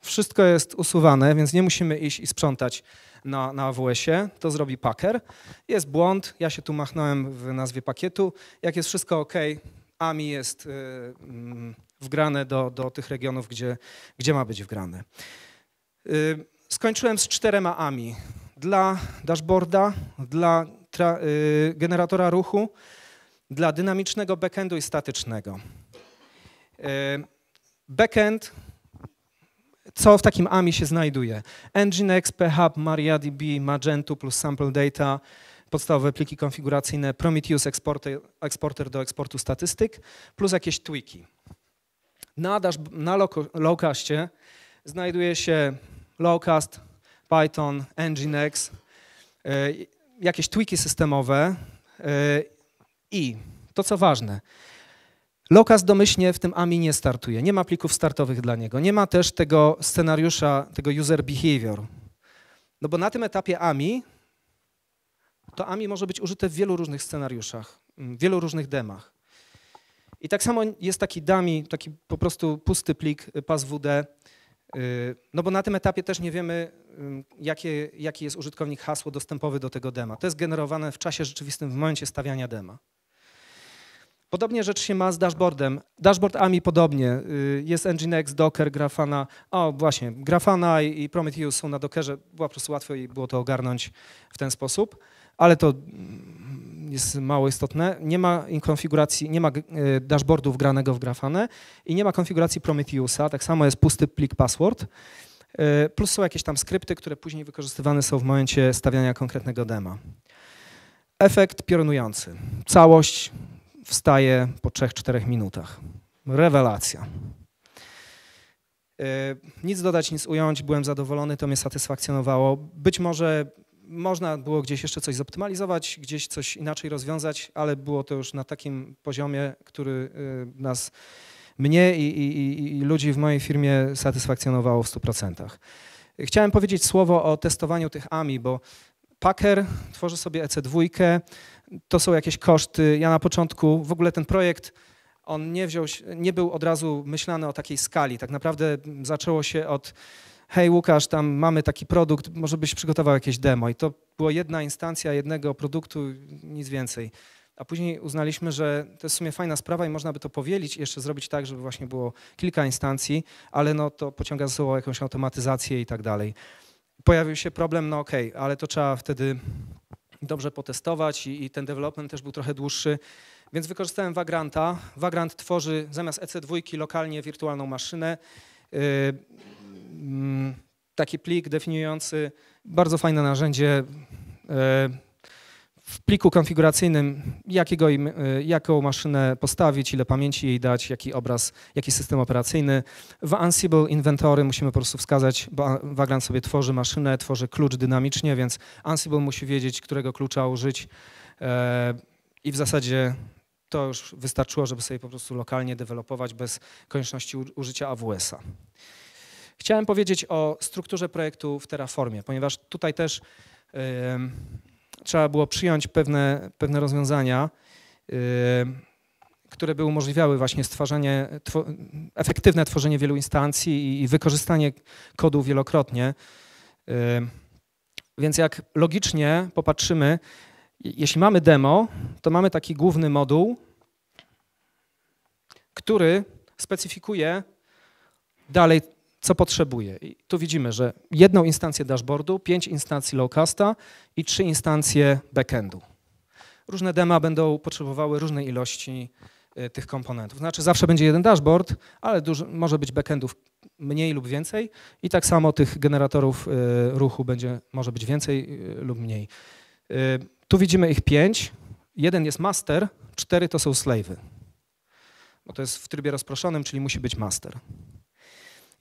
wszystko jest usuwane, więc nie musimy iść i sprzątać na, na AWS-ie. To zrobi Packer. Jest błąd, ja się tu machnąłem w nazwie pakietu. Jak jest wszystko OK, AMI jest y, mm, wgrane do, do tych regionów, gdzie, gdzie ma być wgrane. Y, skończyłem z czterema AMI. Dla dashboarda, dla generatora ruchu, dla dynamicznego backendu i statycznego. Backend, co w takim AMI się znajduje? Nginx, PHP, MariaDB, Magento plus Sample Data, podstawowe pliki konfiguracyjne, Prometheus exporter, do eksportu statystyk, plus jakieś tweaki. Na, dash, na lowcastie znajduje się lowcast, Python, Nginx, jakieś tweaki systemowe i to co ważne, Lokas domyślnie w tym AMI nie startuje, nie ma plików startowych dla niego, nie ma też tego scenariusza, tego user behavior. No bo na tym etapie AMI to AMI może być użyte w wielu różnych scenariuszach, w wielu różnych demach. I tak samo jest taki dummy, taki po prostu pusty plik passwd, y, no bo na tym etapie też nie wiemy, jakie, jaki jest użytkownik hasło dostępowy do tego dema. To jest generowane w czasie rzeczywistym w momencie stawiania dema. Podobnie rzecz się ma z dashboardem. Dashboard AMI podobnie. Y, jest Nginx, Docker, Grafana. O, właśnie, Grafana i Prometheus są na Dockerze. Było po prostu łatwo i było to ogarnąć w ten sposób, ale to mm, jest mało istotne. Nie ma konfiguracji, nie ma y, dashboardu wgranego w Grafanę i nie ma konfiguracji Prometheusa. Tak samo jest pusty plik password. Y, plus są jakieś tam skrypty, które później wykorzystywane są w momencie stawiania konkretnego dema. Efekt piorunujący. Całość wstaje po 3-4 minutach. Rewelacja. E, nic dodać, nic ująć, byłem zadowolony, to mnie satysfakcjonowało. Być może można było gdzieś jeszcze coś zoptymalizować, gdzieś coś inaczej rozwiązać, ale było to już na takim poziomie, który e, nas, mnie i, i, i ludzi w mojej firmie satysfakcjonowało w 100%. Chciałem powiedzieć słowo o testowaniu tych AMI, bo Packer tworzy sobie EC2, to są jakieś koszty. Ja na początku, w ogóle ten projekt, on nie, wziął, nie był od razu myślany o takiej skali. Tak naprawdę zaczęło się od hej Łukasz, tam mamy taki produkt, może byś przygotował jakieś demo. I to była jedna instancja jednego produktu, nic więcej. a później uznaliśmy, że to jest w sumie fajna sprawa i można by to powielić i jeszcze zrobić tak, żeby właśnie było kilka instancji, ale no to pociąga za sobą jakąś automatyzację i tak dalej. Pojawił się problem, no okej, okay, ale to trzeba wtedy dobrze potestować i, i ten development też był trochę dłuższy, więc wykorzystałem Vagranta. Vagrant tworzy zamiast EC2 lokalnie wirtualną maszynę. Yy, taki plik definiujący bardzo fajne narzędzie. Yy, w pliku konfiguracyjnym, jakiego, jaką maszynę postawić, ile pamięci jej dać, jaki obraz, jaki system operacyjny. W Ansible Inventory musimy po prostu wskazać, bo Vagrant sobie tworzy maszynę, tworzy klucz dynamicznie, więc Ansible musi wiedzieć, którego klucza użyć i w zasadzie to już wystarczyło, żeby sobie po prostu lokalnie dewelopować bez konieczności użycia AWS-a. Chciałem powiedzieć o strukturze projektu w Terraformie, ponieważ tutaj też trzeba było przyjąć pewne, pewne rozwiązania, yy, które by umożliwiały właśnie stwarzanie, efektywne tworzenie wielu instancji i, wykorzystanie kodu wielokrotnie. Yy, więc jak logicznie popatrzymy, jeśli mamy demo, to mamy taki główny moduł, który specyfikuje dalej, co potrzebuje. I tu widzimy, że jedną instancję dashboardu, pięć instancji lowcasta i trzy instancje backendu. Różne dema będą potrzebowały różnej ilości y, tych komponentów. Znaczy zawsze będzie jeden dashboard, ale dużo, może być backendów mniej lub więcej i tak samo tych generatorów y, ruchu będzie, może być więcej y, lub mniej. Tu widzimy ich pięć. Jeden jest master, cztery to są slave'y. Bo to jest w trybie rozproszonym, czyli musi być master.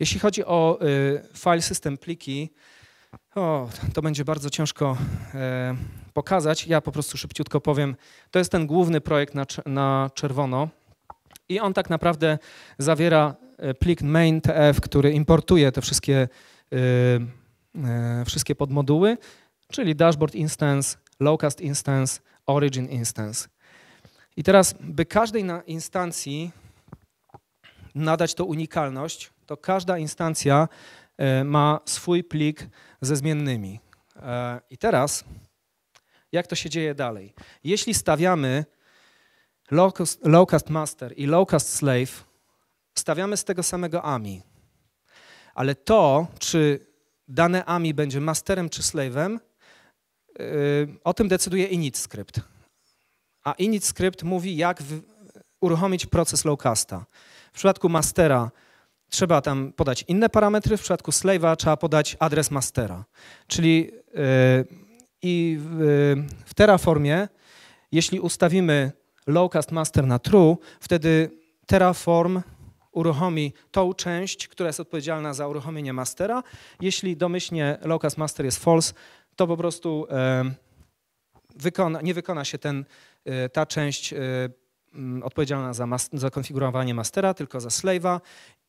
Jeśli chodzi o y, file system pliki, o, to będzie bardzo ciężko e, pokazać. Ja po prostu szybciutko powiem. To jest ten główny projekt na, na czerwono i on tak naprawdę zawiera e, plik main.tf, który importuje te wszystkie, y, y, wszystkie podmoduły, czyli dashboard instance, lowcast instance, origin instance. I teraz, by każdej instancji nadać to unikalność, to każda instancja e, ma swój plik ze zmiennymi. E, I teraz, jak to się dzieje dalej? Jeśli stawiamy lowcast, lowcast master i lowcast slave, stawiamy z tego samego AMI. Ale to, czy dane AMI będzie masterem czy slave'em, Y, o tym decyduje init script. A init script mówi, jak uruchomić proces lowcasta. W przypadku mastera trzeba tam podać inne parametry, w przypadku slave'a trzeba podać adres mastera. Czyli yy, i w, yy, w Terraformie, jeśli ustawimy lowcast master na true, wtedy Terraform uruchomi tą część, która jest odpowiedzialna za uruchomienie mastera. Jeśli domyślnie lowcast master jest false, to po prostu wykona, nie wykona się ten, e, ta część e, odpowiedzialna za, mas, za konfigurowanie mastera, tylko za slave'a.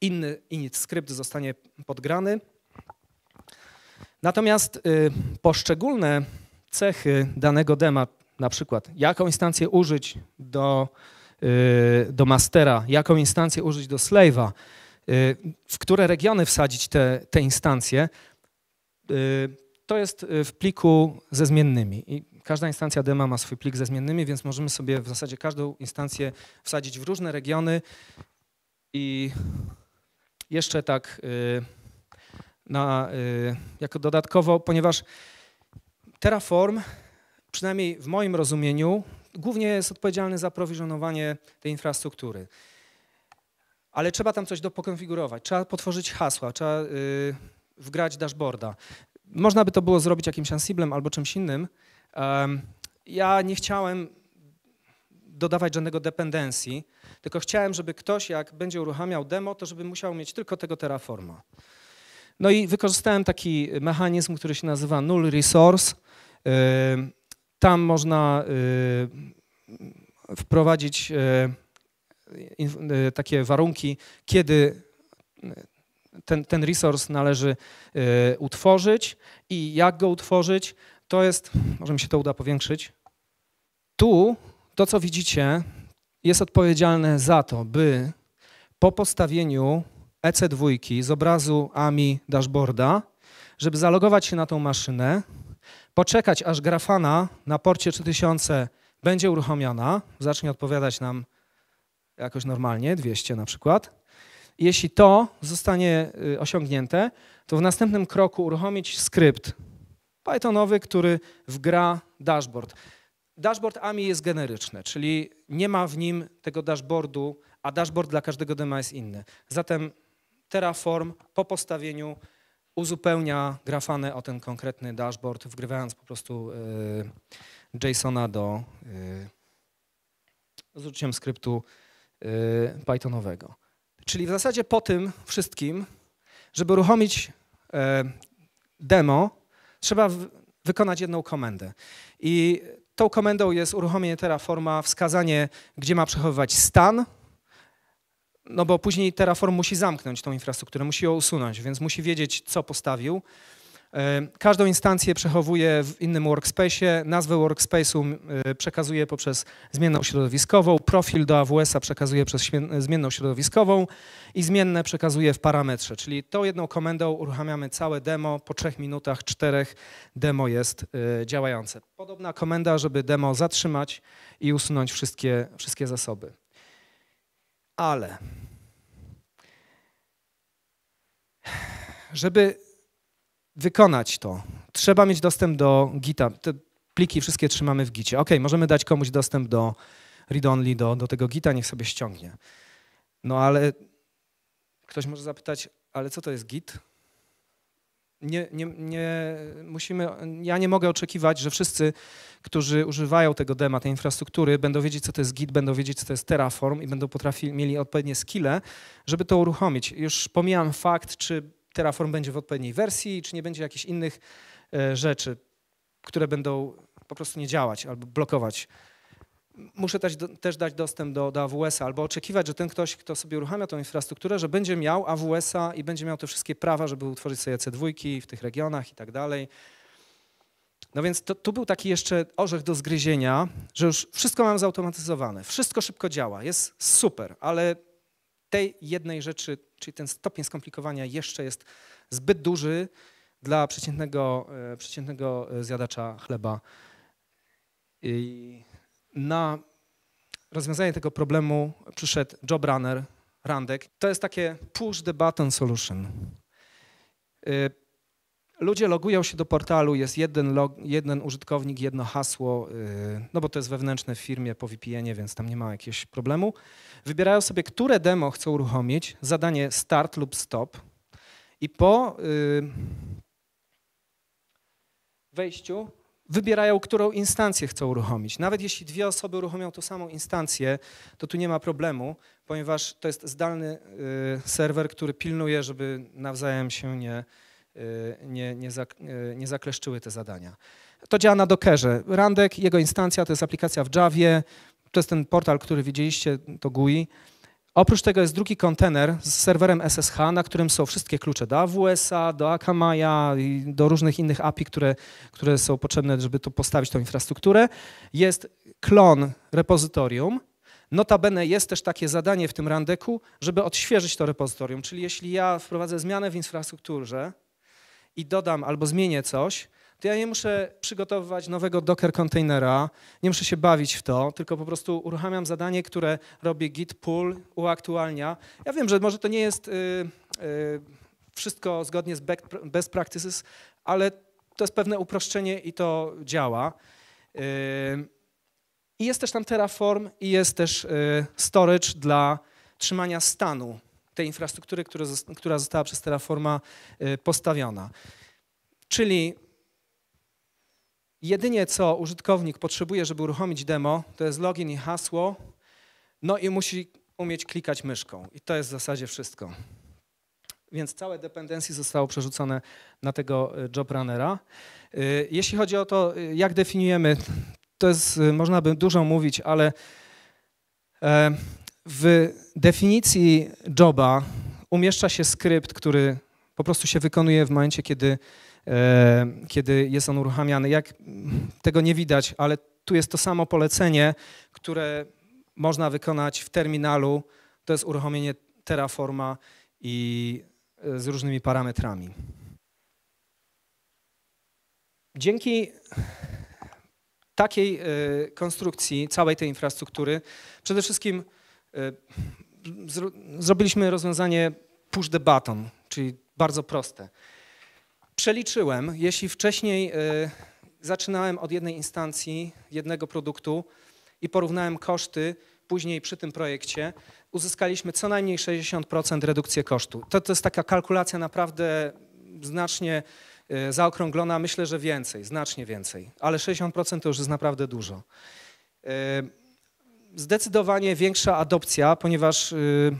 Inny init skrypt zostanie podgrany. Natomiast e, poszczególne cechy danego dema, na przykład jaką instancję użyć do, do mastera, jaką instancję użyć do slave'a, w które regiony wsadzić te, te instancje, to jest y, w pliku ze zmiennymi. I każda instancja dema ma swój plik ze zmiennymi, więc możemy sobie w zasadzie każdą instancję wsadzić w różne regiony i jeszcze tak y, na, y, jako dodatkowo, ponieważ Terraform, przynajmniej w moim rozumieniu, głównie jest odpowiedzialny za prowizjonowanie tej infrastruktury. Ale trzeba tam coś do pokonfigurować, trzeba potworzyć hasła, trzeba wgrać dashboarda. Można by to było zrobić jakimś Ansiblem albo czymś innym. Ja nie chciałem dodawać żadnego dependencji, tylko chciałem, żeby ktoś, jak będzie uruchamiał demo, to żeby musiał mieć tylko tego Terraforma. No i wykorzystałem taki mechanizm, który się nazywa null resource. Tam można wprowadzić takie warunki, kiedy ten, ten resource należy y, utworzyć i jak go utworzyć, to jest, może mi się to uda powiększyć. Tu to, co widzicie, jest odpowiedzialne za to, by po postawieniu EC2 z obrazu AMI dashboarda, żeby zalogować się na tą maszynę, poczekać aż grafana na porcie 3000 będzie uruchomiona, zacznie odpowiadać nam jakoś normalnie, 200 na przykład. Jeśli to zostanie y, osiągnięte, to w następnym kroku uruchomić skrypt Pythonowy, który wgra dashboard. Dashboard AMI jest generyczny, czyli nie ma w nim tego dashboardu, a dashboard dla każdego dema jest inny. Zatem Terraform po postawieniu uzupełnia grafane o ten konkretny dashboard, wgrywając po prostu y, JSONa do y, z użyciem skryptu y, Pythonowego. Czyli w zasadzie po tym wszystkim, żeby uruchomić demo, trzeba wykonać jedną komendę. I tą komendą jest uruchomienie Terraforma, wskazanie, gdzie ma przechowywać stan, no bo później Terraform musi zamknąć tą infrastrukturę, musi ją usunąć, więc musi wiedzieć, co postawił. Każdą instancję przechowuje w innym workspace'ie, nazwę workspace'u przekazuje poprzez zmienną środowiskową, profil do AWS-a przekazuje przez zmienną środowiskową i zmienne przekazuje w parametrze, czyli tą jedną komendą uruchamiamy całe demo, po trzech minutach, czterech demo jest e, działające. Podobna komenda, żeby demo zatrzymać i usunąć wszystkie, wszystkie zasoby. Ale żeby wykonać to, trzeba mieć dostęp do Gita. Te pliki wszystkie trzymamy w Gicie. Ok, możemy dać komuś dostęp do read-only, do, do tego Gita, niech sobie ściągnie. No ale ktoś może zapytać, ale co to jest Git? Nie, nie, nie musimy, ja nie mogę oczekiwać, że wszyscy, którzy używają tego dema, tej infrastruktury, będą wiedzieć, co to jest Git, będą wiedzieć, co to jest Terraform i będą potrafili, mieli odpowiednie skille, żeby to uruchomić. Już pomijam fakt, czy Terraform będzie w odpowiedniej wersji, czy nie będzie jakichś innych e, rzeczy, które będą po prostu nie działać albo blokować. Muszę też, też dać dostęp do, do AWS-a albo oczekiwać, że ten ktoś, kto sobie uruchamia tą infrastrukturę, że będzie miał AWS-a i będzie miał te wszystkie prawa, żeby utworzyć sobie C2 w tych regionach i tak dalej. No więc to, tu był taki jeszcze orzech do zgryzienia, że już wszystko mam zautomatyzowane, wszystko szybko działa, jest super, ale tej jednej rzeczy, czyli ten stopień skomplikowania jeszcze jest zbyt duży dla przeciętnego, e, przeciętnego e, zjadacza chleba. I na rozwiązanie tego problemu przyszedł JobRunner, Randek. To jest takie push the button solution. Ludzie logują się do portalu, jest jeden, log, jeden użytkownik, jedno hasło, no bo to jest wewnętrzne w firmie po VPN-ie, więc tam nie ma jakiegoś problemu. Wybierają sobie, które demo chcą uruchomić, zadanie start lub stop i po y, wejściu wybierają, którą instancję chcą uruchomić. Nawet jeśli dwie osoby uruchomią tą samą instancję, to tu nie ma problemu, ponieważ to jest zdalny y, serwer, który pilnuje, żeby nawzajem się nie, nie, nie, zak, nie zakleszczyły te zadania. To działa na Dockerze. Randek, jego instancja to jest aplikacja w Javie, to jest ten portal, który widzieliście, to GUI. Oprócz tego jest drugi kontener z serwerem SSH, na którym są wszystkie klucze do AWS-a, do Akamaya i do różnych innych API, które, które są potrzebne, żeby tu postawić tą infrastrukturę. Jest klon repozytorium. Notabene jest też takie zadanie w tym randeku, żeby odświeżyć to repozytorium. Czyli jeśli ja wprowadzę zmianę w infrastrukturze i dodam albo zmienię coś, to ja nie muszę przygotowywać nowego Docker containera, nie muszę się bawić w to, tylko po prostu uruchamiam zadanie, które robi git pull, uaktualnia. Ja wiem, że może to nie jest y, y, wszystko zgodnie z best practices, ale to jest pewne uproszczenie i to działa. Y, I jest też tam Terraform i jest też storage dla trzymania stanu tej infrastruktury, która została przez Terraforma y, postawiona. Czyli Jedynie co użytkownik potrzebuje, żeby uruchomić demo, to jest login i hasło, no i musi umieć klikać myszką. I to jest w zasadzie wszystko. Więc całe dependencje zostało przerzucone na tego e, jobrunnera. E, jeśli chodzi o to, jak definiujemy, to jest, można by dużo mówić, ale w definicji joba umieszcza się skrypt, który po prostu się wykonuje w momencie, kiedy E, kiedy jest on uruchamiany. Jak tego nie widać, ale tu jest to samo polecenie, które można wykonać w terminalu. To jest uruchomienie Terraforma i e, z różnymi parametrami. Dzięki takiej y, konstrukcji całej tej infrastruktury przede wszystkim zrobiliśmy rozwiązanie push the button, czyli bardzo proste. Przeliczyłem, jeśli wcześniej y, zaczynałem od jednej instancji, jednego produktu i porównałem koszty później przy tym projekcie, uzyskaliśmy co najmniej 60% redukcję kosztu. To, to jest taka kalkulacja naprawdę znacznie y, zaokrąglona, myślę, że więcej, znacznie więcej, ale 60% to już jest naprawdę dużo. Y, zdecydowanie większa adopcja, ponieważ y,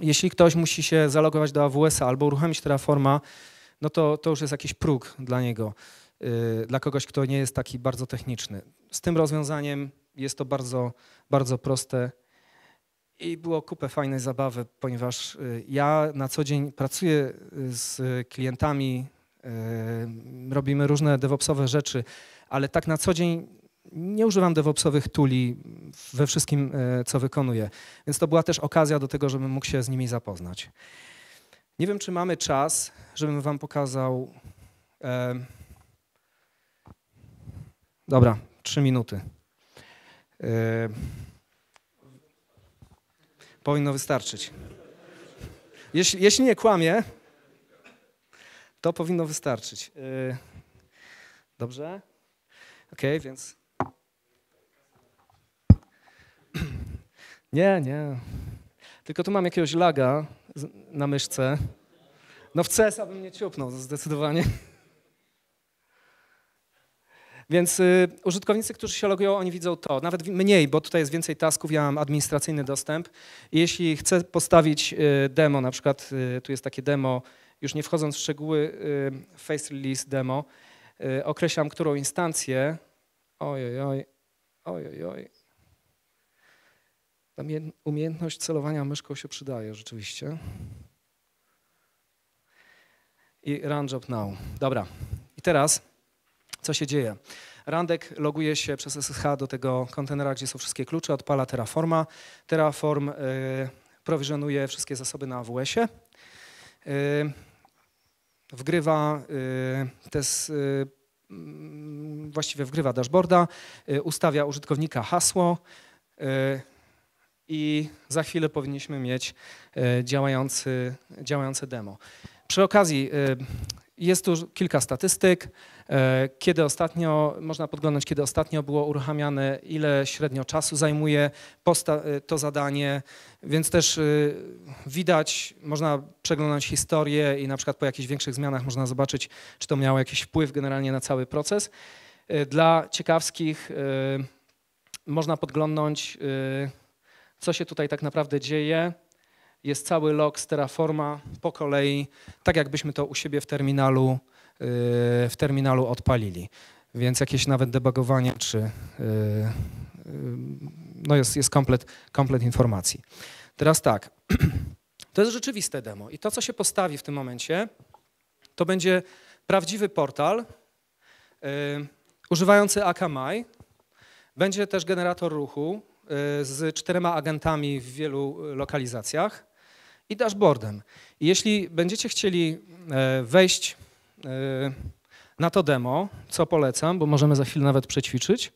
jeśli ktoś musi się zalogować do AWS-a albo uruchomić Terraforma, no to, to już jest jakiś próg dla niego, dla kogoś, kto nie jest taki bardzo techniczny. Z tym rozwiązaniem jest to bardzo, bardzo proste i było kupę fajnej zabawy, ponieważ y, ja na co dzień pracuję y, z klientami, y, robimy różne DevOpsowe rzeczy, ale tak na co dzień nie używam DevOpsowych tuli we wszystkim, co wykonuję. Więc to była też okazja do tego, żebym mógł się z nimi zapoznać. Nie wiem, czy mamy czas, żebym wam pokazał. E... Dobra, trzy minuty. E... Powinno wystarczyć. Jeśli, jeśli nie kłamie, to powinno wystarczyć. Dobrze? Ok, więc. Nie, nie. Tylko tu mam jakiegoś laga na myszce. No w CS bym nie ciupnął, zdecydowanie. Więc y, użytkownicy, którzy się logują, oni widzą to. Nawet mniej, bo tutaj jest więcej tasków, ja mam administracyjny dostęp. Jeśli chcę postawić y, demo, na przykład y, tu jest takie demo, już nie wchodząc w szczegóły, y, face release demo, y, określam, którą instancję. Oj, oj, oj, oj. Tam umiejętność celowania myszką się przydaje rzeczywiście. I run job now. Dobra. I teraz co się dzieje? Randek loguje się przez SSH do tego kontenera, gdzie są wszystkie klucze, odpala Terraforma. Terraform y, prowizjonuje wszystkie zasoby na AWS-ie. Y, wgrywa y, te y, mm, właściwie wgrywa dashboarda, ustawia użytkownika hasło i za chwilę powinniśmy mieć działający, działające demo. Przy okazji jest tu kilka statystyk. E, kiedy ostatnio, można podglądać, kiedy ostatnio było uruchamiane, ile średnio czasu zajmuje e, to zadanie, więc też e, widać, można przeglądać historię i na przykład po jakichś większych zmianach można zobaczyć, czy to miało jakiś wpływ generalnie na cały proces. Dla ciekawskich można podglądać, co się tutaj tak naprawdę dzieje jest cały log z Terraforma po kolei, tak jakbyśmy to u siebie w terminalu, yy, w terminalu odpalili. Więc jakieś nawet debugowanie, czy yy, yy, no jest, jest komplet, komplet informacji. Teraz tak, to jest rzeczywiste demo i to, co się postawi w tym momencie, to będzie prawdziwy portal używający Akamai. Będzie też generator ruchu z czterema agentami w wielu lokalizacjach i dashboardem. I jeśli będziecie chcieli e, wejść na to demo, co polecam, bo możemy za chwilę nawet przećwiczyć,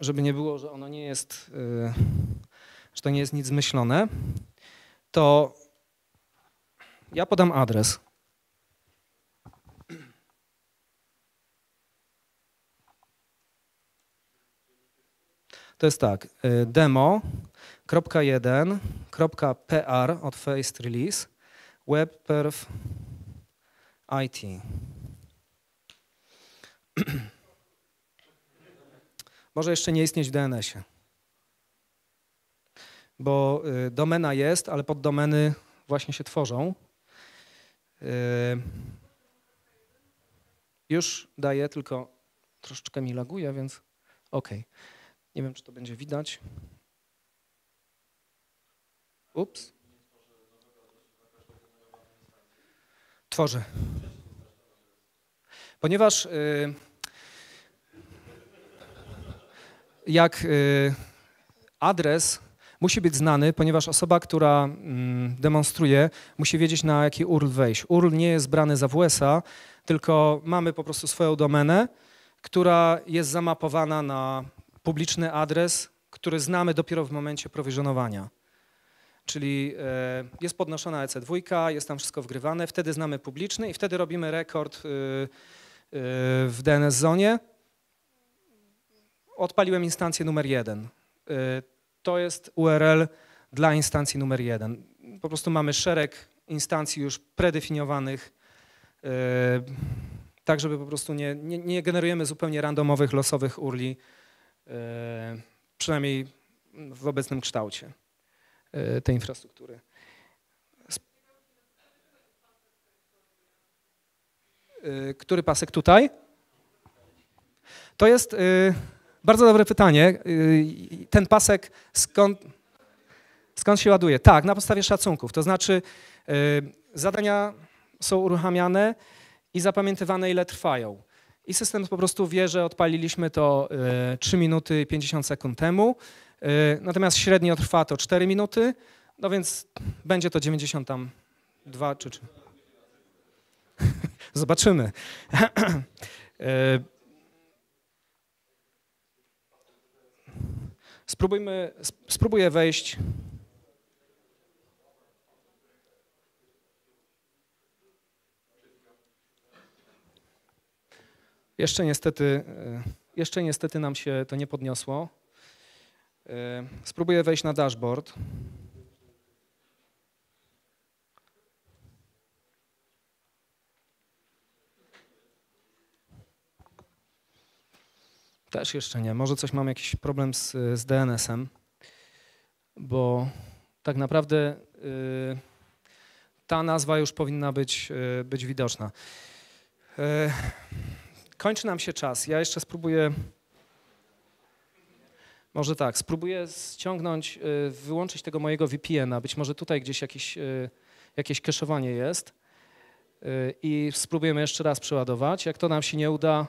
żeby nie było, że ono nie jest, że to nie jest nic zmyślone, to ja podam adres. To jest tak, demo 1.1.pr od Face Release WebPerf IT. Może jeszcze nie istnieć w DNS-ie. Bo y, domena jest, ale poddomeny właśnie się tworzą. Y, już daję, tylko troszeczkę mi laguje, więc ok. Nie wiem, czy to będzie widać. Ups. Tworzę. Ponieważ y, jak y, adres musi być znany, ponieważ osoba, która mm, demonstruje, musi wiedzieć na jaki URL wejść. URL nie jest brany za WS-a, tylko mamy po prostu swoją domenę, która jest zamapowana na publiczny adres, który znamy dopiero w momencie prowizjonowania. Czyli e, jest podnoszona EC2, jest tam wszystko wgrywane, wtedy znamy publiczny i wtedy robimy rekord y, y, w DNS zonie. Odpaliłem instancję numer jeden. Y, To jest URL dla instancji numer jeden. Po prostu mamy szereg instancji już predefiniowanych, tak żeby po prostu nie, nie, nie generujemy zupełnie randomowych, losowych urli, przynajmniej w obecnym kształcie e, tej infrastruktury. E, Który pasek tutaj? To jest e, bardzo dobre pytanie. E, Ten pasek skąd, skąd się ładuje? Tak, na podstawie szacunków. To znaczy e, zadania są uruchamiane i zapamiętywane ile trwają. I system po prostu wie, że odpaliliśmy to e, 3 minuty i 50 sekund temu, e, natomiast średnio trwa to 4 minuty, no więc będzie to 92 czy... czy. Zobaczymy. E, Spróbujmy, sp- spróbuję wejść. Jeszcze niestety, e, jeszcze niestety nam się to nie podniosło. E, Spróbuję wejść na dashboard. Też jeszcze nie. Może coś mam jakiś problem z, z DNS-em, bo tak naprawdę y, ta nazwa już powinna być, być widoczna. Y, kończy nam się czas. Ja jeszcze spróbuję. Może tak, spróbuję ściągnąć, y, wyłączyć tego mojego VPN-a. Być może tutaj gdzieś jakieś, y, jakieś cache'owanie jest. Y, I spróbujemy jeszcze raz przeładować. Jak to nam się nie uda,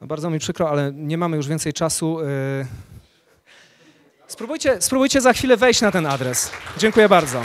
No bardzo mi przykro, ale nie mamy już więcej czasu. Spróbujcie, spróbujcie za chwilę wejść na ten adres. Dziękuję bardzo.